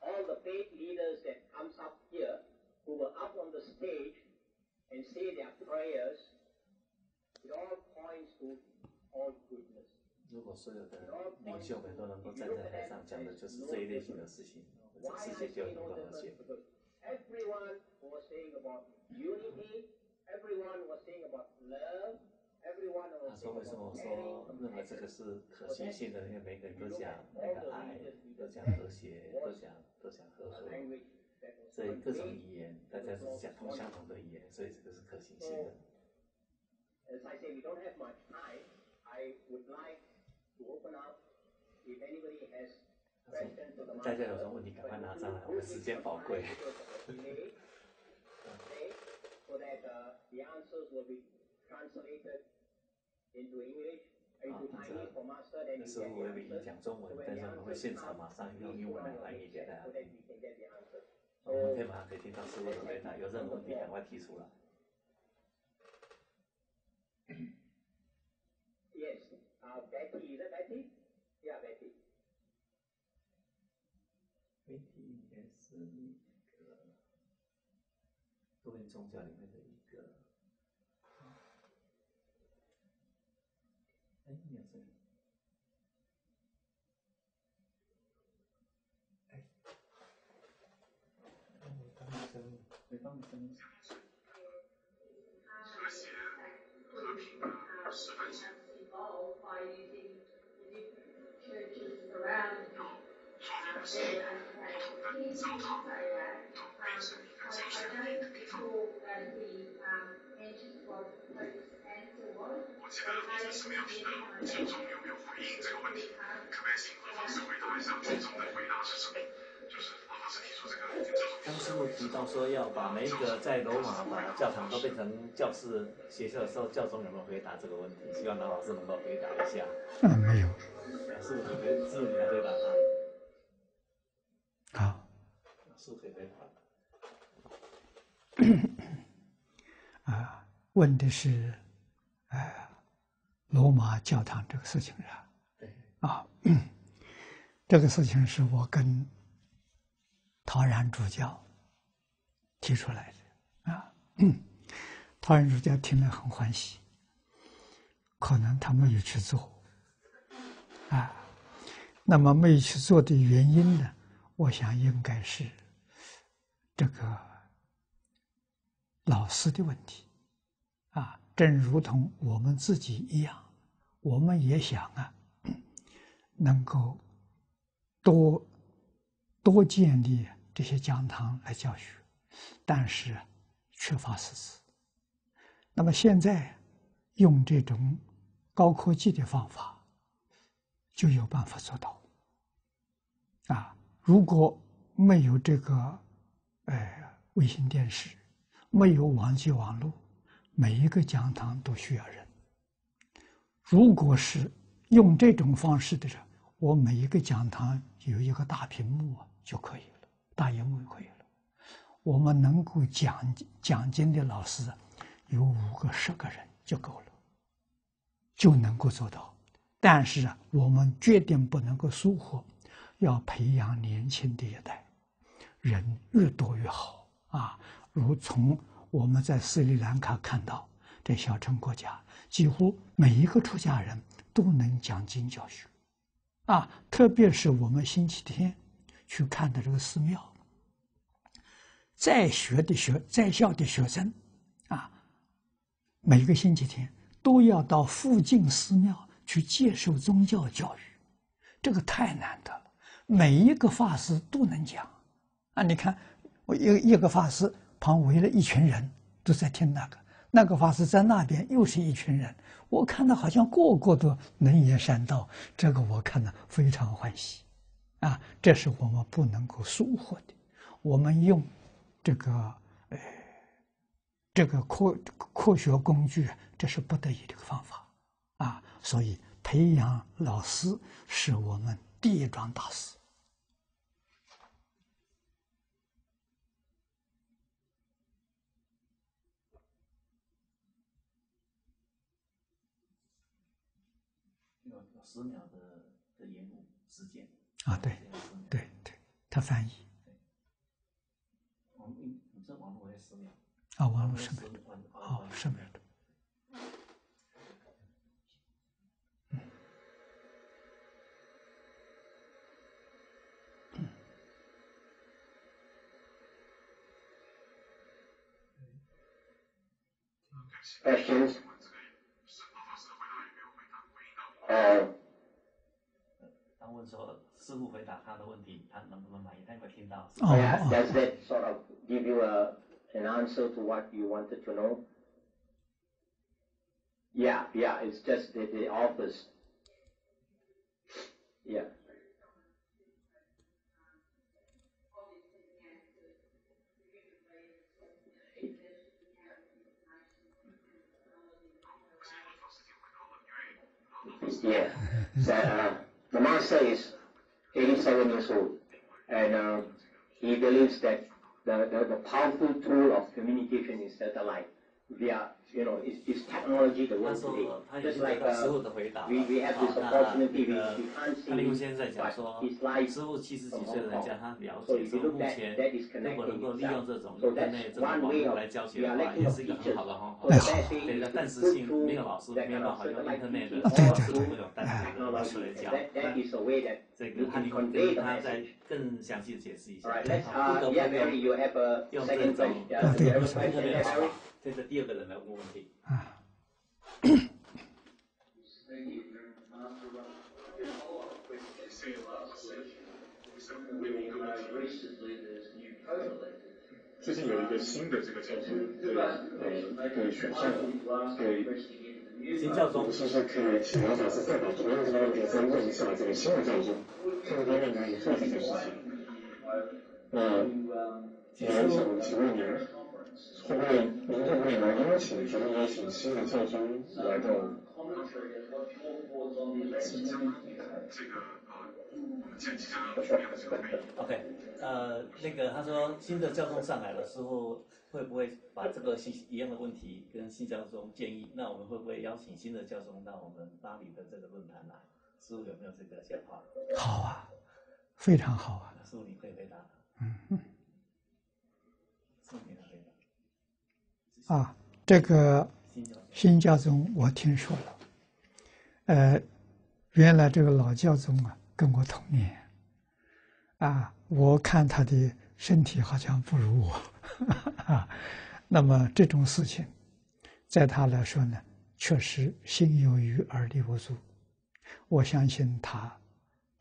all the faith leaders that comes up here who were up on the stage and say their prayers, it all points to all goodness. 如果所有的领袖们都能够站在台上讲的就是这一类型的事情，这个 Why 世 I 界就 say 能 no 够和 difference? 谐。 Because everyone was saying about unity, 说为什么我说认为这个是可行性的？因为每个人都讲那个爱，都讲和谐，都讲都讲和 was 所以各种语言大家是讲通相同的语言，所以这个是可行性的。As I say, we don't have much time. I would like to open up if anybody has questions to the 说大家有 master. 什么问题赶快拿 you 上来，我 could 们时间宝贵。because of the delay, okay, so that uh, the answers will be translated into English, into 啊，读者，那时候我有演讲中文，但是我们会现场马上用英文来翻译给。我们可以马可以听到师傅的回答，有任何问题赶快提出来。Yes, uh, Betty, is it Betty? Yeah, 零教里。声音，没帮你声音。和谐、和平的示范性。evolved by using the different churches around 有说明的是，不同的教堂都变成一个教学的地方。我记得你在寺庙时的听众有没有回应这个问题？可不可以请何法师回答一下听众的回答是什么？当师傅提到说要把每一个在罗马把教堂都变成教室、学校的时候，教宗有没有回答这个问题？希望南老师能够回答一下。嗯，没有。师傅可以回，师傅你来回答他。好，师傅可以回答。啊，问的是，呃，罗马教堂这个事情是吧？对，啊，这个事情是我跟陶然主教提出来的啊，陶然主教听了很欢喜，可能他没有去做啊。那么没有去做的原因呢？我想应该是这个老师的问题啊，正如同我们自己一样，我们也想啊，能够多多建立这些讲堂来教学，但是缺乏师资。那么现在用这种高科技的方法，就有办法做到。啊，如果没有这个呃卫星电视，没有网际网络，每一个讲堂都需要人。如果是用这种方式的人，我每一个讲堂有一个大屏幕就可以了，大荧幕就可以了。我们能够讲讲经的老师有五个、十个人就够了，就能够做到。但是啊，我们决定不能够疏忽，要培养年轻的一代，人越多越好啊！如从我们在斯里兰卡看到，这小城国家几乎每一个出家人都能讲经教学，啊，特别是我们星期天去看的这个寺庙，在学的学在校的学生，啊，每个星期天都要到附近寺庙去接受宗教教育，这个太难得了。每一个法师都能讲啊！你看，我一一个法师旁围了一群人，都在听那个；那个法师在那边又是一群人。我看到好像个个都能言善道，这个我看了非常欢喜啊！这是我们不能够疏忽的。我们用这个呃这个科科学工具，这是不得已的方法啊！所以培养老师是我们第一桩大事。十秒的的延误时间啊，对，对对，他翻译网你你这网络会十秒，啊，网络上十面秒好上面的，感谢 Questions? 请问这个是老法师的回答有没有回答回应到我？Uh, 他问说师傅回答他的问题，他能不能满意？他有没有听到？哦 does that sort of give you a, an answer to what you wanted to know? Yeah, yeah, it's just the, the authors. Yeah. Yeah. So, uh, the master is 87 years old, and uh, he believes that the, the, the powerful tool of communication is satellite. Via, you know, is, is technology the 他说 today. Just like 到师傅 uh, 的回答了。we, we have this opportunity, we, we can't 他立功 see 先生在讲 what 说师傅七十几岁的人家，他了 So 解 if 说 you look 目 at 前 that is 如果能够 connecting 利用 itself. 这种 So internet that's 这种 one 网 way 络 of 来教学 we 的 are 话，lacking 也 of 是一个很 teachers. 好的方 So 法。对，to 但是 put 性 through 没有老师，that 没有 kind 办 of 法用 satellite internet 的 teaching 啊对 all 对 through 这种单哎独的老师来 technology. 教。That, 那 that is a way that 这个 you 他功 convey 跟 the 他再 message. 更详细的解释一下 uh, 得 yeah, 不 Mary, 用 you have a 用这 second 种 Uh。这是第二个人来问 uh, 最近有一个新的这个教宗的呃对选项，对，新教宗我们是不是可以请老法师再把同样这个问题再问一下这个新的教宗，看看他愿不愿意做这件事情？那其我想请问您，会不会您会不会来邀请，主动邀请新的教宗来到？这个呃，我们现在即将要举办的这个会议。OK，呃，那个他说新的教宗上来了之后，会不会把这个新一样的问题跟新教宗建议？那我们会不会邀请新的教宗到我们巴黎的这个论坛来？师傅有没有这个想法？好啊，非常好啊，师傅你可以回答。嗯嗯师傅你来回答。啊，这个新教宗我听说了，呃，原来这个老教宗啊跟我同年，啊，我看他的身体好像不如我，啊，那么这种事情，在他来说呢，确实心有余而力不足。我相信他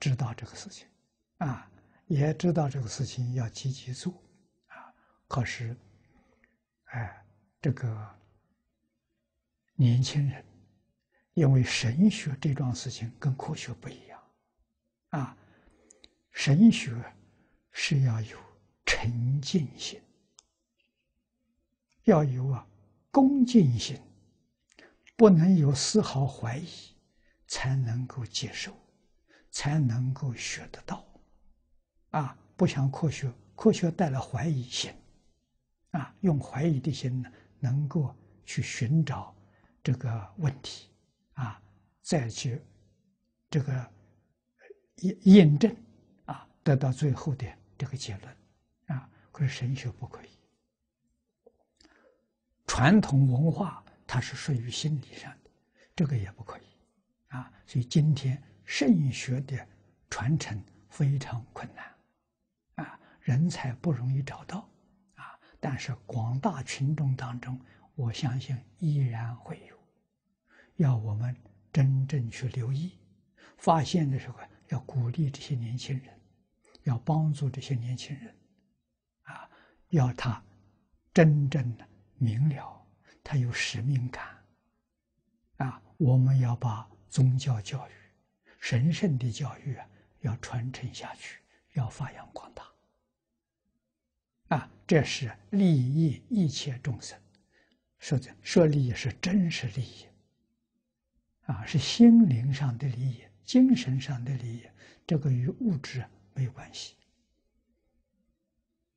知道这个事情，啊，也知道这个事情要积极做，啊，可是，哎，这个年轻人，因为神学这桩事情跟科学不一样，啊，神学是要有沉静心，要有啊恭敬心，不能有丝毫怀疑，才能够接受，才能够学得到，啊，不像科学，科学带来怀疑心，啊，用怀疑的心呢，能够去寻找这个问题，啊，再去这个验验证，啊，得到最后的这个结论，啊，可是神学不可以。传统文化它是属于心理上的，这个也不可以，啊，所以今天圣学的传承非常困难，啊，人才不容易找到，但是广大群众当中，我相信依然会有，要我们真正去留意，发现的时候要鼓励这些年轻人，要帮助这些年轻人，啊，要他真正的明了，他有使命感，啊，我们要把宗教教育、神圣的教育啊，要传承下去，要发扬光大。啊，这是利益一切众生，说的说利益是真实利益，啊，是心灵上的利益、精神上的利益，这个与物质没有关系。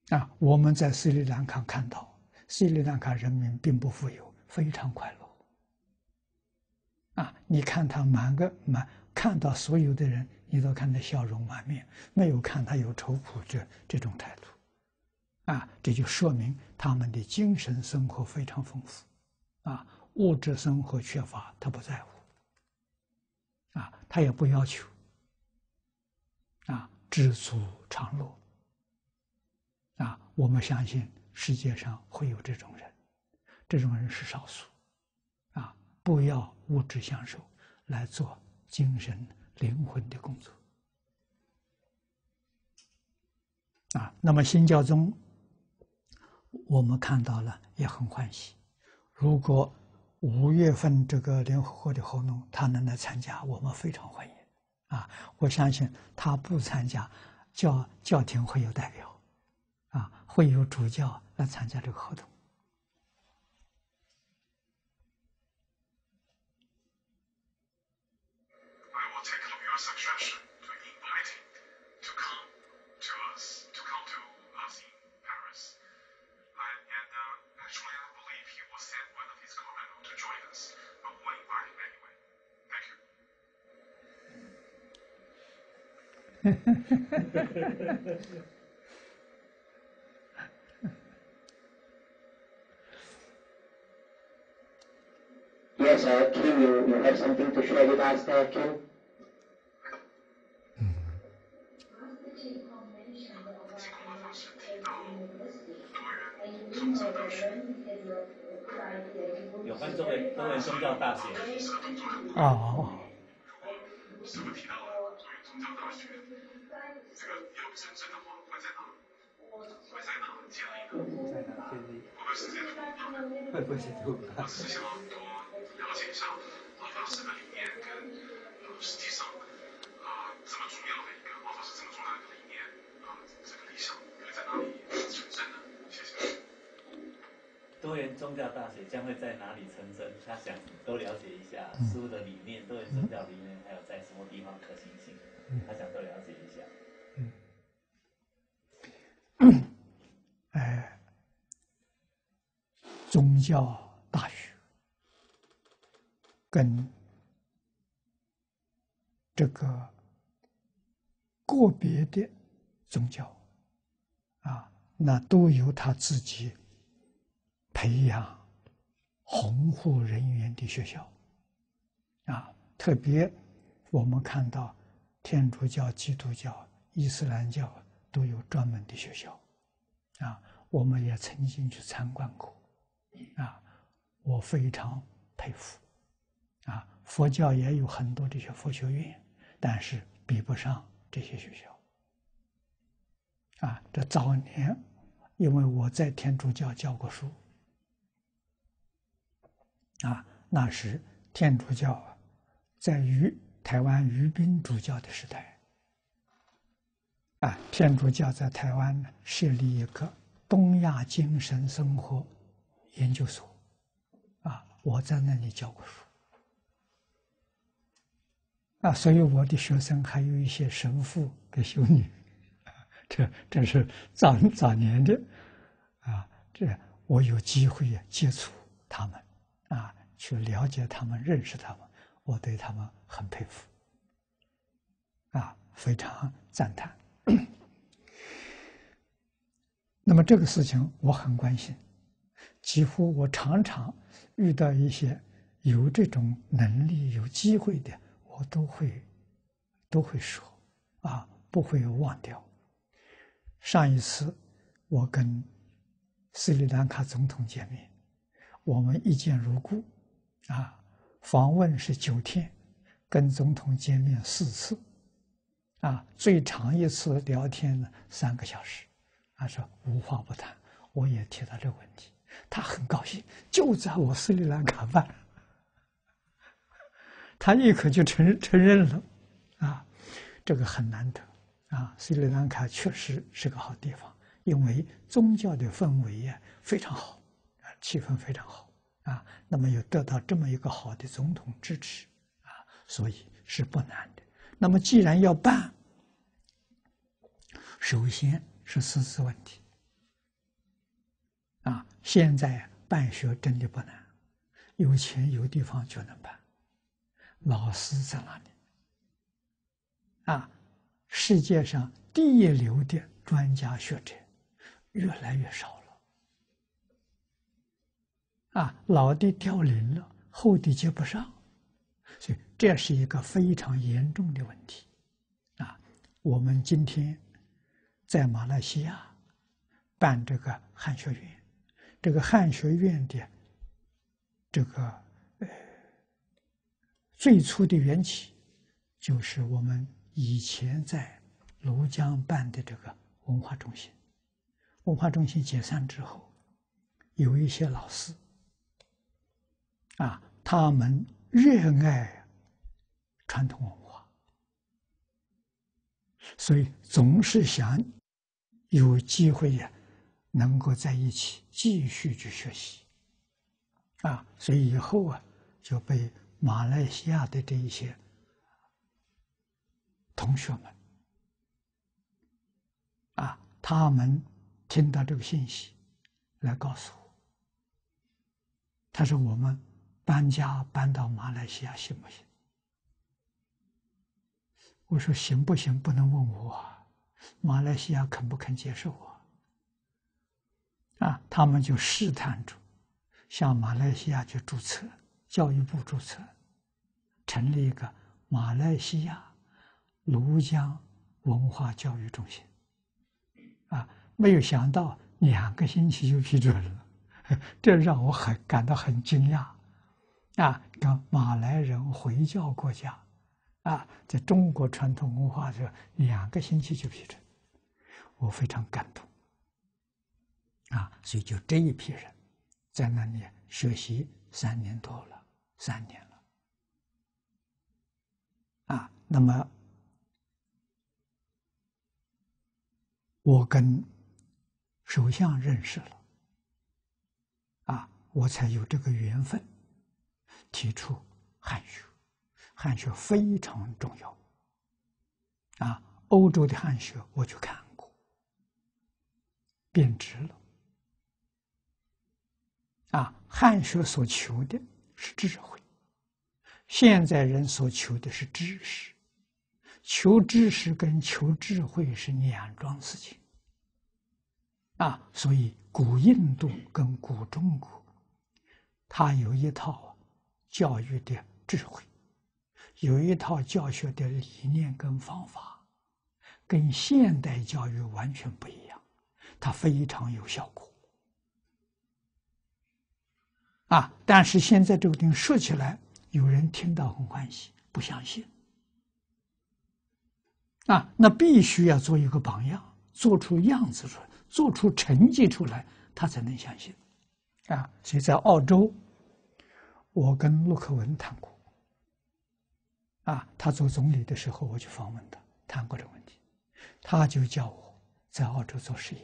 啊，我们在斯里兰卡看到，斯里兰卡人民并不富有，非常快乐。啊，你看他满个满，看到所有的人，你都看他笑容满面，没有看他有愁苦这这种态度。啊，这就说明他们的精神生活非常丰富，啊，物质生活缺乏他不在乎，啊，他也不要求，啊，知足常乐，啊，我们相信世界上会有这种人，这种人是少数，啊，不要物质享受来做精神灵魂的工作，啊，那么新教宗。我们看到了也很欢喜。如果五月份这个联合国的活动他能来参加，我们非常欢迎。啊，我相信他不参加，教教廷会有代表，啊，会有主教来参加这个活动。Yes, uh, Kim, you, you have something to share with us there, Kim? 有关这位多元宗教大学。这个有深圳的话会在哪？会在哪建立呢？在哪建立？会不会是在土巴？会不会是土巴？我只是想多了解一下老法师的理念跟呃实际上啊这么重要的一个老法师这么重要的一个理念啊这个理想会在哪里成真呢？谢谢。多元宗教大学将会在哪里成真？他想都了解一下书的理念，多元宗教理念，还有在什么地方可行性。他想多了解一下。嗯，哎，宗教大学跟这个个别的宗教啊，那都由他自己培养红护人员的学校啊，特别我们看到。天主教、基督教、伊斯兰教都有专门的学校，啊，我们也曾经去参观过，啊，我非常佩服，啊，佛教也有很多这些佛学院，但是比不上这些学校，啊，这早年，因为我在天主教教过书，啊，那时天主教在于。台湾于斌主教的时代，啊，天主教在台湾设立一个东亚精神生活研究所，啊，我在那里教过书，啊，所以我的学生还有一些神父跟修女，啊这这是早早年的，啊，这我有机会接触他们，啊，去了解他们，认识他们。我对他们很佩服，啊，非常赞叹。那么这个事情我很关心，几乎我常常遇到一些有这种能力、有机会的，我都会都会说，啊，不会忘掉。上一次我跟斯里兰卡总统见面，我们一见如故，啊。访问是九天，跟总统见面四次，啊，最长一次聊天呢三个小时，他说无话不谈。我也提到这个问题，他很高兴，就在我斯里兰卡办，他立刻就承承认了，啊，这个很难得，啊，斯里兰卡确实是个好地方，因为宗教的氛围呀非常好，啊，气氛非常好，啊，那么又得到这么一个好的总统支持，啊，所以是不难的。那么既然要办，首先是师资问题。啊，现在办学真的不难，有钱有地方就能办。老师在哪里？啊，世界上第一流的专家学者越来越少了。啊，老的凋零了，后的接不上，所以这是一个非常严重的问题。啊，我们今天在马来西亚办这个汉学院。这个汉学院的这个呃最初的缘起，就是我们以前在庐江办的这个文化中心。文化中心解散之后，有一些老师啊，他们热爱传统文化，所以总是想有机会呀。能够在一起继续去学习，啊，所以以后啊就被马来西亚的这一些同学们，啊，他们听到这个信息，来告诉我，他说我们搬家搬到马来西亚行不行？我说行不行？不能问我，马来西亚肯不肯接受我？啊，他们就试探着向马来西亚去注册，教育部注册，成立一个马来西亚庐江文化教育中心。啊，没有想到两个星期就批准了，这让我很感到很惊讶。啊，跟马来人回教国家，啊，在中国传统文化这两个星期就批准，我非常感动。啊，所以就这一批人，在那里学习三年多了，三年了。啊，那么我跟首相认识了，啊，我才有这个缘分，提出汉学，汉学非常重要。啊，欧洲的汉学我去看过，变质了。啊，汉学所求的是智慧，现在人所求的是知识，求知识跟求智慧是两桩事情。啊，所以古印度跟古中国，它有一套教育的智慧，有一套教学的理念跟方法，跟现代教育完全不一样，它非常有效果。啊！但是现在这个东西说起来，有人听到很欢喜，不相信。啊，那必须要做一个榜样，做出样子出来，做出成绩出来，他才能相信。啊，所以在澳洲，我跟陆克文谈过。啊，他做总理的时候，我去访问他，谈过这个问题，他就叫我在澳洲做实验。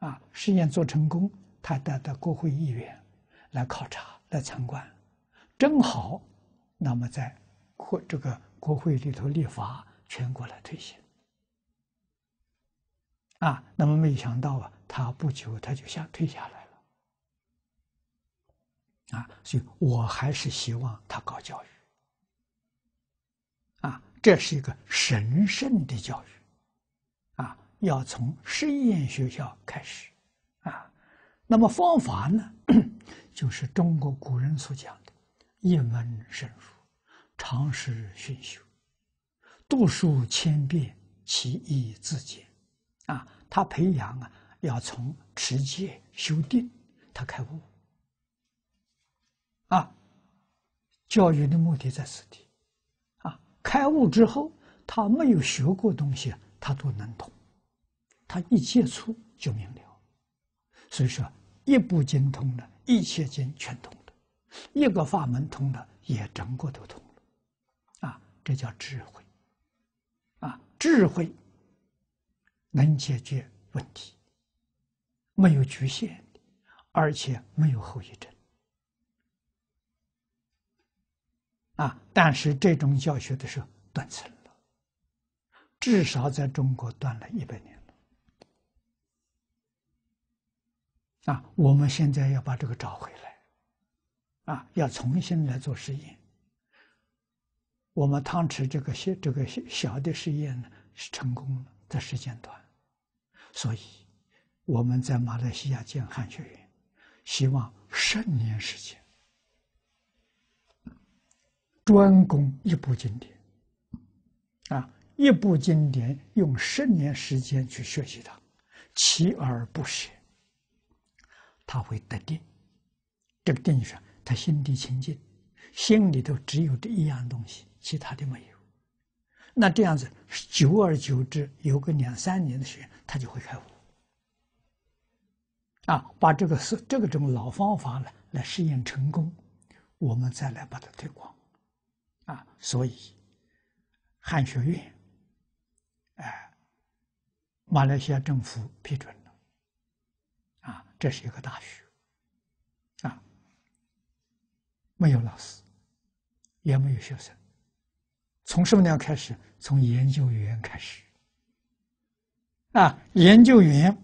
啊，实验做成功，他带到国会议员。来考察、来参观，正好，那么在国这个国会里头立法，全国来推行。啊，那么没想到啊，他不久他就下退下来。啊，所以我还是希望他搞教育。啊，这是一个神圣的教育，啊，要从实验学校开始，啊，那么方法呢？就是中国古人所讲的“一门深入，常识熏修，读书千遍，其义自见。”啊，他培养啊，要从持戒修定，他开悟。啊，教育的目的在此地，啊，开悟之后，他没有学过东西，他都能懂，他一接触就明了。所以说，一部经通了，一切经全通了；一个法门通了，也整个都通了。啊，这叫智慧。啊，智慧能解决问题，没有局限的，而且没有后遗症。啊！但是这种教学的时候断层了，至少在中国断了一百年了。啊！我们现在要把这个找回来，啊，要重新来做实验。我们汤池这个小这个小的实验呢是成功了，在时间段，所以我们在马来西亚建汉学院，希望十年时间。专攻一部经典，啊，一部经典用十年时间去学习它，锲而不舍，他会得定。这个定是，他心地清净，心里头只有这一样东西，其他的没有。那这样子，久而久之，有个两三年的时间，他就会开悟。啊，把这个是这个种老方法呢来试验成功，我们再来把它推广。啊，所以汉学院，哎，马来西亚政府批准了，啊，这是一个大学，啊，没有老师，也没有学生，从什么样开始？从研究员开始，啊，研究员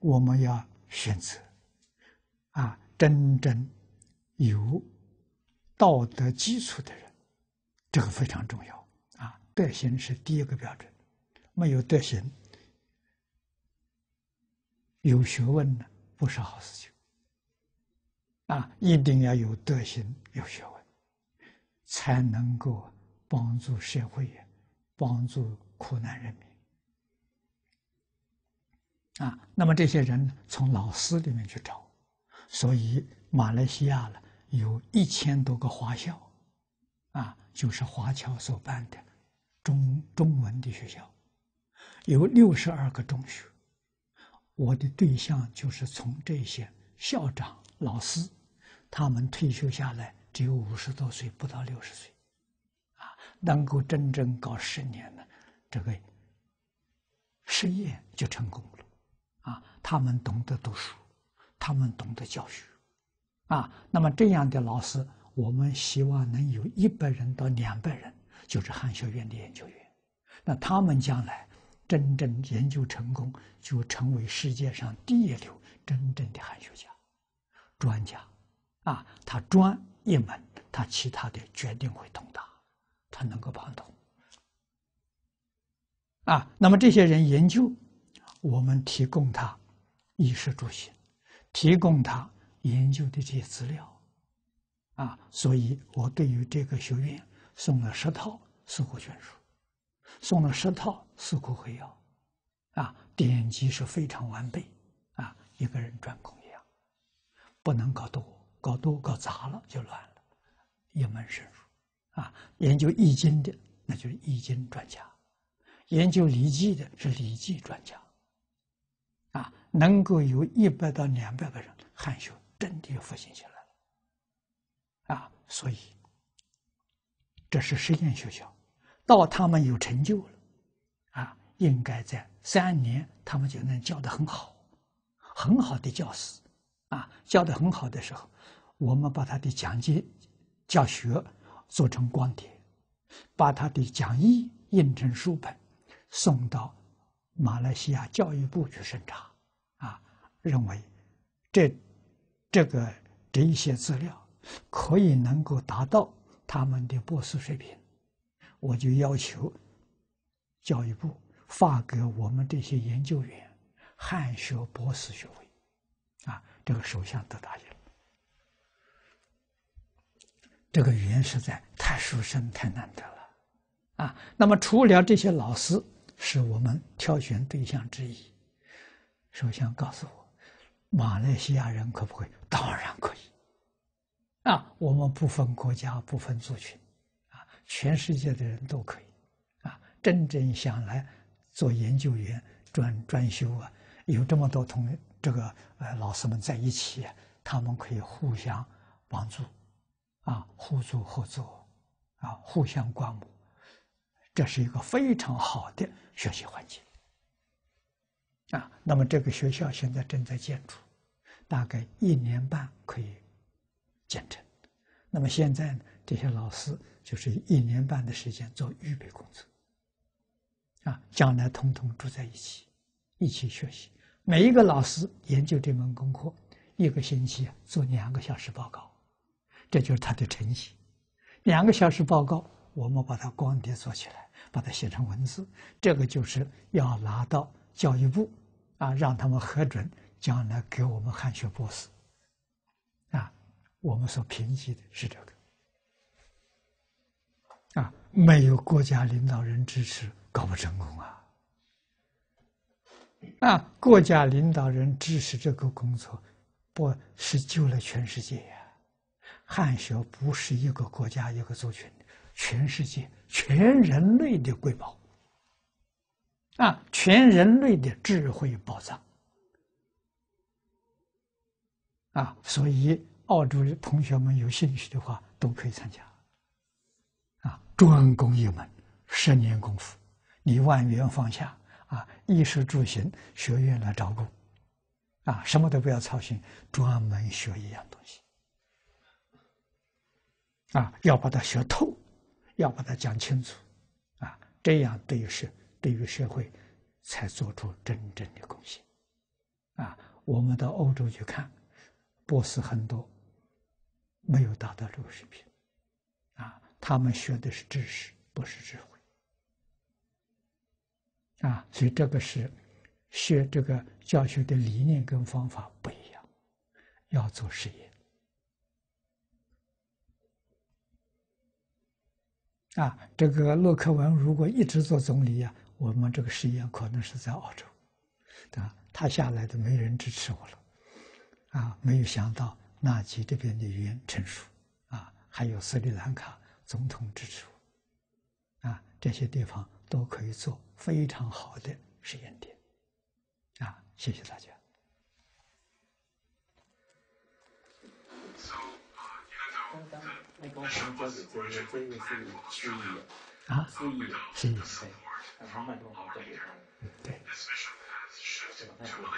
我们要选择，啊，真正有道德基础的人。这个非常重要啊！德行是第一个标准，没有德行，有学问呢不是好事情啊！一定要有德行、有学问，才能够帮助社会，帮助苦难人民啊！那么这些人从老师里面去找，所以马来西亚呢有一千多个华校啊。就是华侨所办的中中文的学校，有六十二个中学。我的对象就是从这些校长、老师，他们退休下来只有五十多岁，不到六十岁，啊，能够真正搞十年的这个事业就成功了，啊，他们懂得读书，他们懂得教学，啊，那么这样的老师。我们希望能有一百人到两百人，就是汉学院的研究员。那他们将来真正研究成功，就成为世界上第一流真正的汉学家、专家。啊，他专一门，他其他的决定会通达，他能够帮通。啊，那么这些人研究，我们提供他衣食住行，提供他研究的这些资料。啊，所以我对于这个学院送了十套四库全书，送了十套四库会要，啊，典籍是非常完备，啊，一个人专攻一样，不能搞多，搞多搞杂了就乱了，一门深入，啊，研究易经的那就是易经专家，研究礼记的是礼记专家，啊，能够有一百到两百个人，汉学真的复兴起来。啊，所以这是实验学校，到他们有成就了，啊，应该在三年，他们就能教的很好，很好的教师，啊，教的很好的时候，我们把他的讲解、教学做成光碟，把他的讲义印成书本，送到马来西亚教育部去审查，啊，认为这这个这一些资料。可以能够达到他们的博士水平，我就要求教育部发给我们这些研究员汉学博士学位，啊，这个首相都答应了。这个语言实在太殊胜、太难得了，啊，那么除了这些老师是我们挑选对象之一，首相告诉我，马来西亚人可不可以？当然可以。啊，我们不分国家，不分族群，啊，全世界的人都可以，啊，真正想来做研究员、专专修啊，有这么多同这个呃老师们在一起，他们可以互相帮助，啊，互助合作，啊，互相观摩，这是一个非常好的学习环境，啊，那么这个学校现在正在建筑，大概一年半可以。建成，那么现在呢？这些老师就是一年半的时间做预备工作，啊，将来统统住在一起，一起学习。每一个老师研究这门功课，一个星期做两个小时报告，这就是他的成绩。两个小时报告，我们把它光碟做起来，把它写成文字，这个就是要拿到教育部，啊，让他们核准，将来给我们汉学博士。我们所评级的是这个啊，没有国家领导人支持，搞不成功啊！啊，国家领导人支持这个工作，不是救了全世界呀！汉学不是一个国家一个族群，全世界全人类的瑰宝啊，全人类的智慧宝藏啊，所以。澳洲的同学们有兴趣的话，都可以参加。啊，专攻一门，十年功夫，你万元放下，啊，衣食住行学院来照顾，啊，什么都不要操心，专门学一样东西。啊，要把它学透，要把它讲清楚，啊，这样对于社对于社会才做出真正的贡献。啊，我们到欧洲去看，博士很多。没有达到这个水平，啊，他们学的是知识，不是智慧，啊，所以这个是学这个教学的理念跟方法不一样，要做实验，啊，这个洛克文如果一直做总理呀，我们这个实验可能是在澳洲，啊，他下来的没人支持我了，啊，没有想到。纳吉这边的语言成熟，啊，还有斯里兰卡总统支持我，啊，这些地方都可以做非常好的实验点，啊，谢谢大家。刚刚那个我们交给这个这个是司仪啊，司仪司仪对，然后麦克风交给他，对，对吧？那个把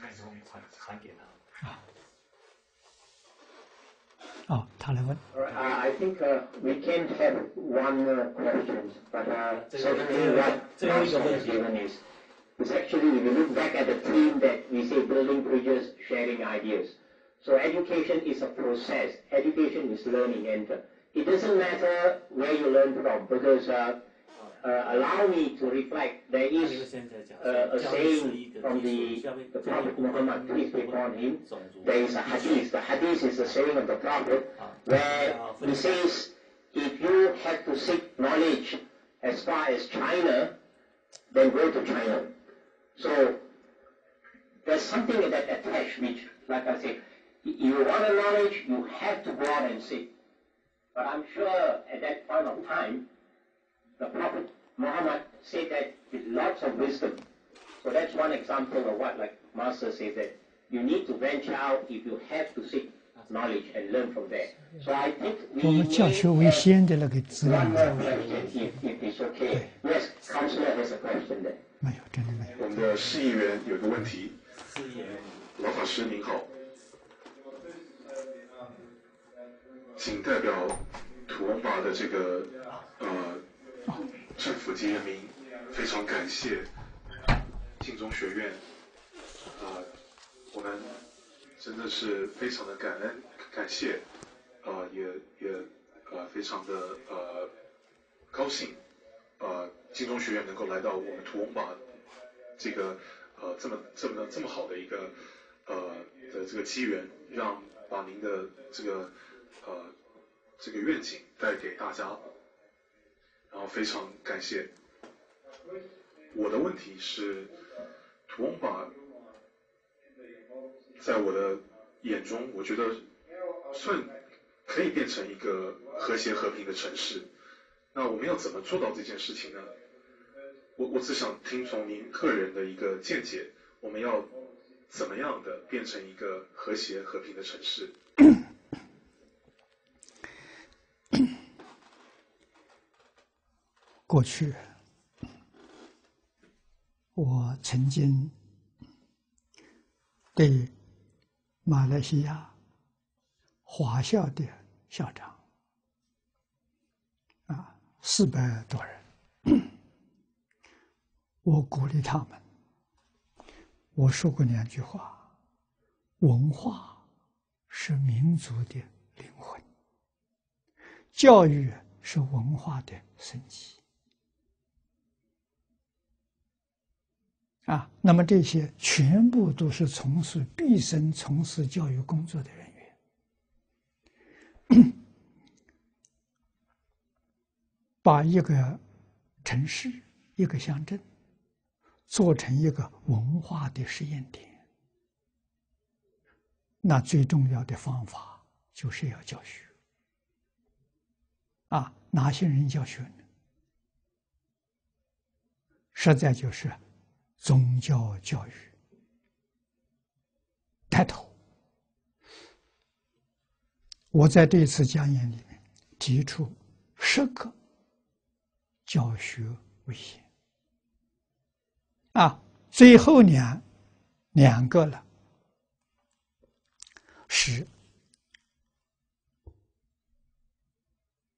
麦克风传传给他。啊。Oh, Taliban. Uh, I think uh, we can have one uh, question, but uh, certainly what Pastor has given is, is actually, if you look back at the theme that we say building bridges, sharing ideas. So education is a process. Education is learning, and it doesn't matter where you learn from, because uh, allow me to reflect. There is uh, a saying from the, the Prophet Muhammad, peace be upon him. There is a hadith. The hadith is the saying of the Prophet where he says, if you have to seek knowledge as far as China, then go to China. So there's something that attached which, like I said, you want a knowledge, you have to go out and seek. But I'm sure at that point of time, the Prophet Muhammad said that with lots of wisdom. So that's one example of what, like Master says, that you need to venture out if you have to seek knowledge and learn from there. So I think we 我们教学为先的那个资料 one more question, if, if it's okay. Yes, Counselor has a question there. 没有，真的没有。我们的市议员有个问题，老法师您好，请代表土翁法的这个呃政府及人民非常感谢晋中学院，啊，我们真的是非常的感恩感谢，呃，也也呃非常的呃高兴，呃，晋中学院能够来到我们土翁坝这个呃这么这么这么好的一个呃的这个机缘，让把您的这个呃这个愿景带给大家。然后非常感谢。我的问题是，土翁法在我的眼中，我觉得算可以变成一个和谐和平的城市。那我们要怎么做到这件事情呢？我我只想听从您个人的一个见解，我们要怎么样的变成一个和谐和平的城市？过去，我曾经对马来西亚华校的校长啊四百多人，我鼓励他们。我说过两句话：文化是民族的灵魂，教育是文化的升级。啊，那么这些全部都是从事毕生从事教育工作的人员，把一个城市、一个乡镇做成一个文化的实验点，那最重要的方法就是要教学。啊，哪些人教学呢？实在就是。宗教教育。带头，我在这次讲演里面提出十个教学危险。啊，最后两两个了，是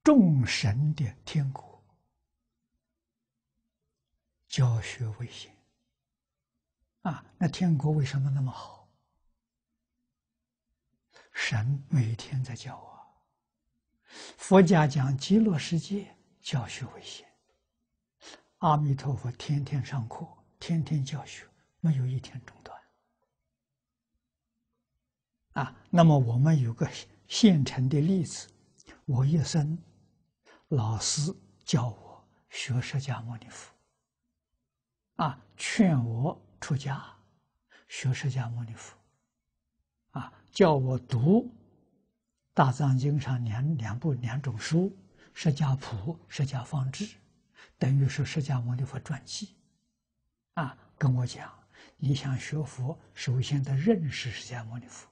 众神的天国。教学危险。啊，那天国为什么那么好？神每天在教我。佛家讲极乐世界教学为先，阿弥陀佛天天上课，天天教学，没有一天中断。啊，那么我们有个现成的例子，我一生老师教我学释迦牟尼佛，啊，劝我。出家学释迦牟尼佛，啊，叫我读《大藏经》上两两部两种书，《释迦谱》《释迦方志》，等于是释迦牟尼佛传记，啊，跟我讲，你想学佛，首先得认识释迦牟尼佛，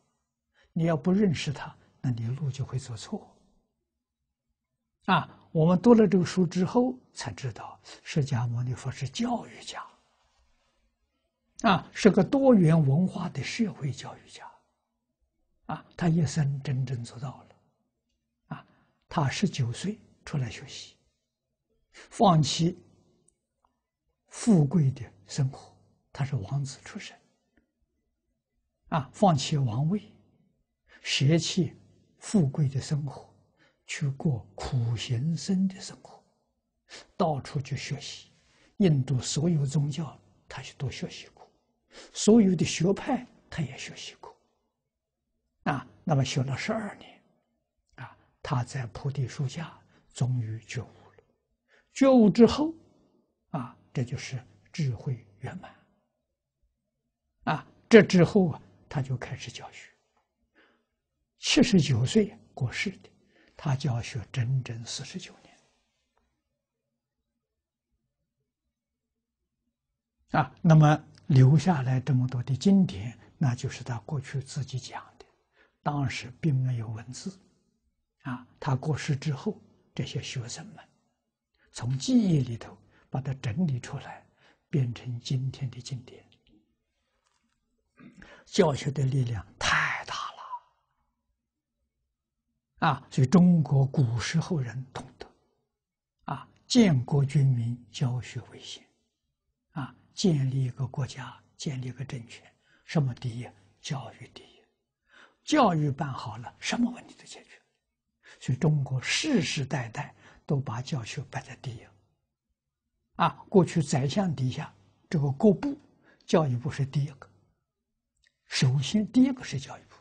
你要不认识他，那你路就会走错。啊，我们读了这个书之后，才知道释迦牟尼佛是教育家。啊，是个多元文化的社会教育家，啊，他一生真正做到了，啊，他十九岁出来学习，放弃富贵的生活，他是王子出身，啊，放弃王位，舍弃富贵的生活，去过苦行僧的生活，到处去学习，印度所有宗教，他去都学习过。所有的学派，他也学习过，啊，那么学了十二年，啊，他在菩提树下终于觉悟了。觉悟之后，啊，这就是智慧圆满。啊，这之后啊，他就开始教学。七十九岁过世的，他教学整整四十九年。啊，那么。留下来这么多的经典，那就是他过去自己讲的，当时并没有文字，啊，他过世之后，这些学生们从记忆里头把它整理出来，变成今天的经典。教学的力量太大了，啊，所以中国古时候人懂得，啊，建国军民，教学为先。建立一个国家，建立一个政权，什么第一？教育第一。教育办好了，什么问题都解决。所以中国世世代代都把教学摆在第一。啊，过去宰相底下这个各部，教育部是第一个。首先，第一个是教育部。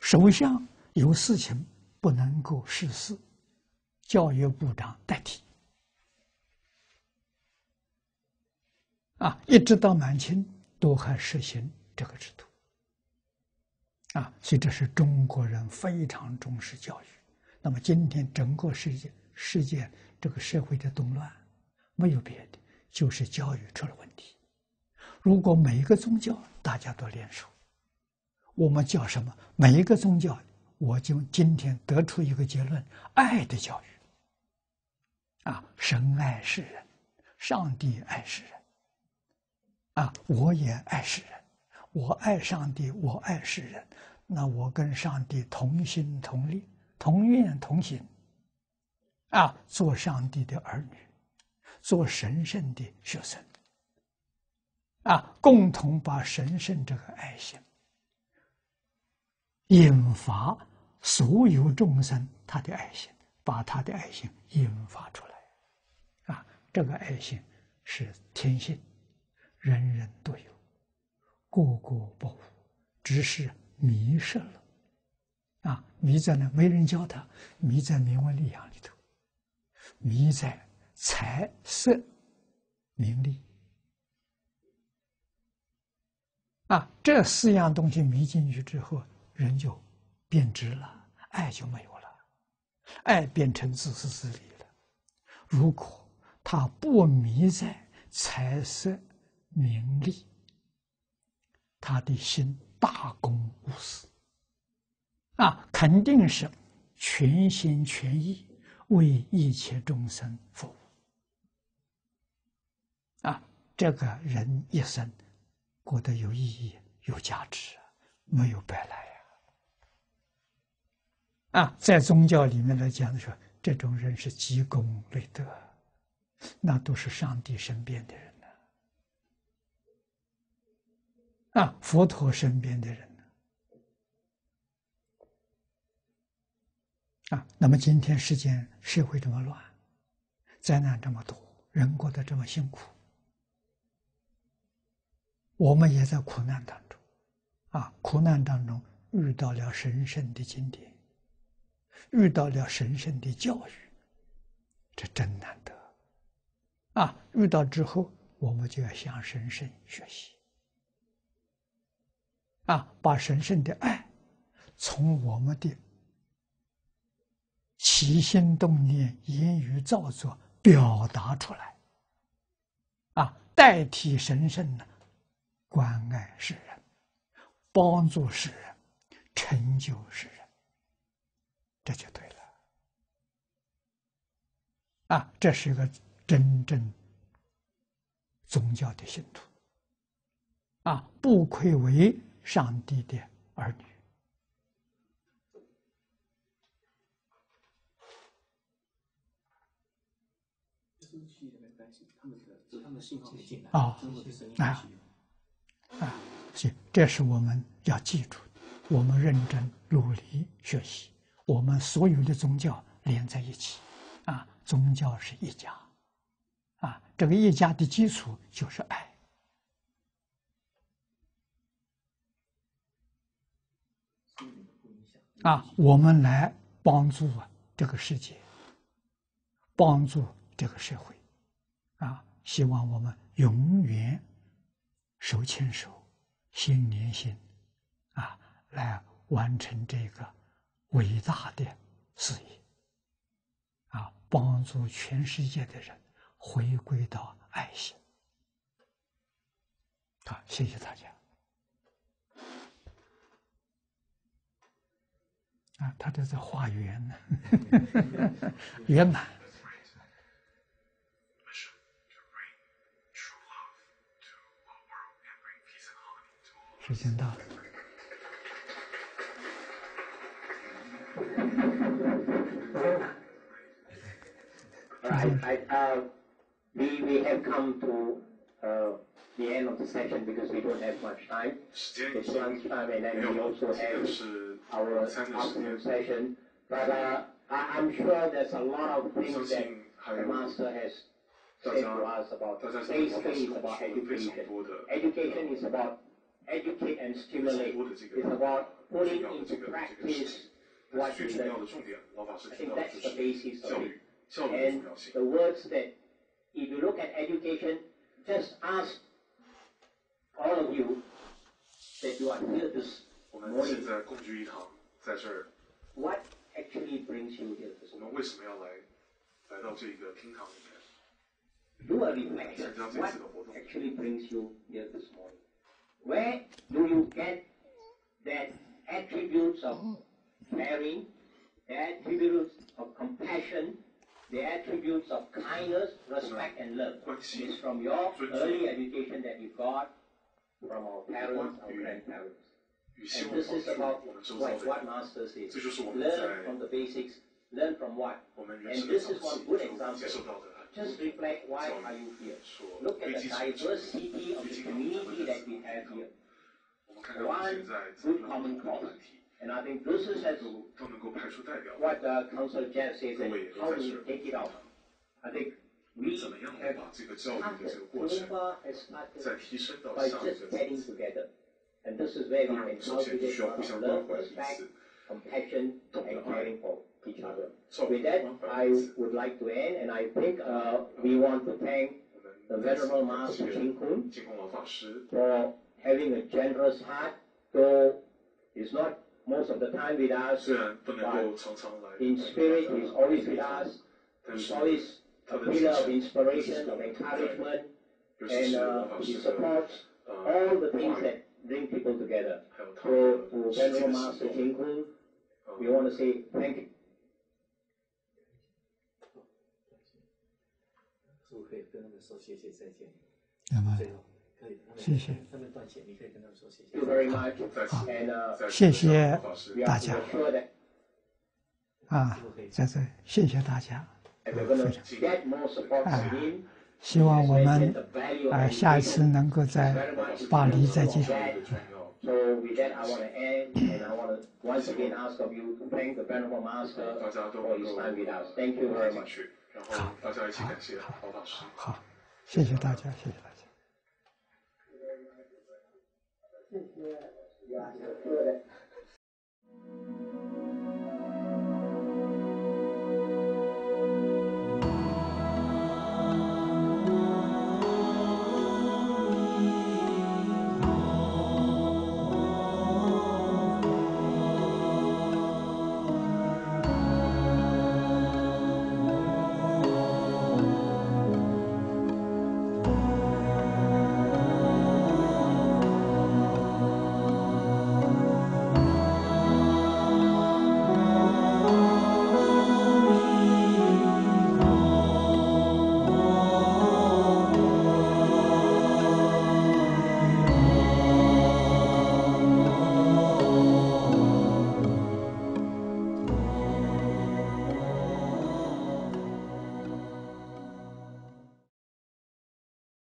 首相有事情不能够事事，教育部长代替。啊，一直到满清都还实行这个制度。啊，所以这是中国人非常重视教育。那么今天整个世界世界这个社会的动乱，没有别的，就是教育出了问题。如果每一个宗教大家都联手，我们叫什么？每一个宗教，我就今天得出一个结论：爱的教育。啊，神爱世人，上帝爱世人。啊，我也爱世人。我爱上帝，我爱世人，那我跟上帝同心同力、同愿同行，啊，做上帝的儿女，做神圣的学生，啊，共同把神圣这个爱心引发所有众生他的爱心，把他的爱心引发出来，啊，这个爱心是天性，人人都有。个个不无，只是迷失了，啊，迷在呢，没人教他，迷在名闻利养里头，迷在财色名利，啊，这四样东西迷进去之后，人就变质了，爱就没有了，爱变成自私自利了。如果他不迷在财色名利，他的心大公无私，啊，肯定是全心全意为一切众生服务，啊，这个人一生过得有意义、有价值，没有白来呀！啊，在宗教里面来讲的说，这种人是积功累德，那都是上帝身边的人。啊，佛陀身边的人啊，那么今天世间社会这么乱，灾难这么多，人过得这么辛苦，我们也在苦难当中，啊，苦难当中遇到了神圣的经典，遇到了神圣的教育，这真难得，啊，遇到之后，我们就要向神圣学习。啊，把神圣的爱从我们的起心动念、言语造作表达出来，啊，代替神圣的关爱世人、帮助世人、成就世人，这就对了。啊，这是一个真正宗教的信徒，啊，不愧为。上帝的儿女，这是我们要记住的。我们认真努力学习，我们所有的宗教连在一起，啊，宗教是一家，啊，这个一家的基础就是爱。啊，我们来帮助啊这个世界，帮助这个社会，啊，希望我们永远手牵手、心连心，啊，来完成这个伟大的事业，啊，帮助全世界的人回归到爱心。好，谢谢大家。啊，他这是化缘呢，圆满。时间到了。I, I, uh, we, we have come to uh, the end of the session because we don't have much time. It's lunchtime and then we also have our afternoon session. But uh, I, am sure there's a lot of things that the master has said to us about. Basically, it's about education. Education is about educate and stimulate. It's about putting into practice what you learn. I think that's the basis of it. And the words that, if you look at education, just ask all of you that you are here this morning, 在共聚一堂，在这儿， what actually brings you here this 我 morning? 们为什么要来来到这个厅堂里面？ Do a reflection. What actually brings you here this morning? Where do you get that attributes of caring, the attributes of compassion, the attributes of kindness, respect, and love? It's from your early education that you got From our parents, our grandparents. 与希 And 望 this 帮 is 助 about 我们周遭 what, 的 what 人，Master says. 这就是我们 Learn 在 from the basics. Learn from what? 我们人 And 生的 this 早 is one 期 good 就接受 example. 到的 Just reflect why are you here? 所 Look at 堆 the 积起来的 diversity of the community that we have here. 我们看看我们 One 现在怎么 good 样 common 的团 cause. 体 And I think this is as 都都能够派出代表，what uh, Councillor Jeff says 各 and 位也都 how 在 do 这 we 儿 take it out? I think 我们 we 怎么样的 have 把这个教育的 started 这个过程 over has started 再提升到 by 上一 just 个层 getting 次。together. And this is where we 当然，我 can 们首先 cultivate 需要互 love, 相关 love, 怀彼 respect, 此，compassion, and caring for each other. 照顾 With that, 关怀 I 彼此。would like to end, and I think uh, we want to thank 我 the 们再次 Venerable 感 Master 谢 Ching Kun 净空老法师，for having a generous heart, though he's not most of the time with us. 虽然不能够常常来 In spirit, he's always with us. 但 He's 是 always pillar of inspiration, of encouragement, and uh, supports 呃 all the things that bring people together. So 的 to 实际 Venerable Master 动，Ching Kun, 呃 we want to say thank you. 跟他们说谢谢再见？那么谢谢他们断线，你可以跟他们说谢谢 uh, 大家啊，在这谢谢大家，support from him. 希望我们啊下一次能够在巴黎再见。教育的重要。So with that, I want to end, and I want to once again ask of you to thank the Venerable Master 大家都 for his time with us. Thank you very much. 去，然后大家一起感谢老师。好，谢谢大家，谢谢大家。Sure that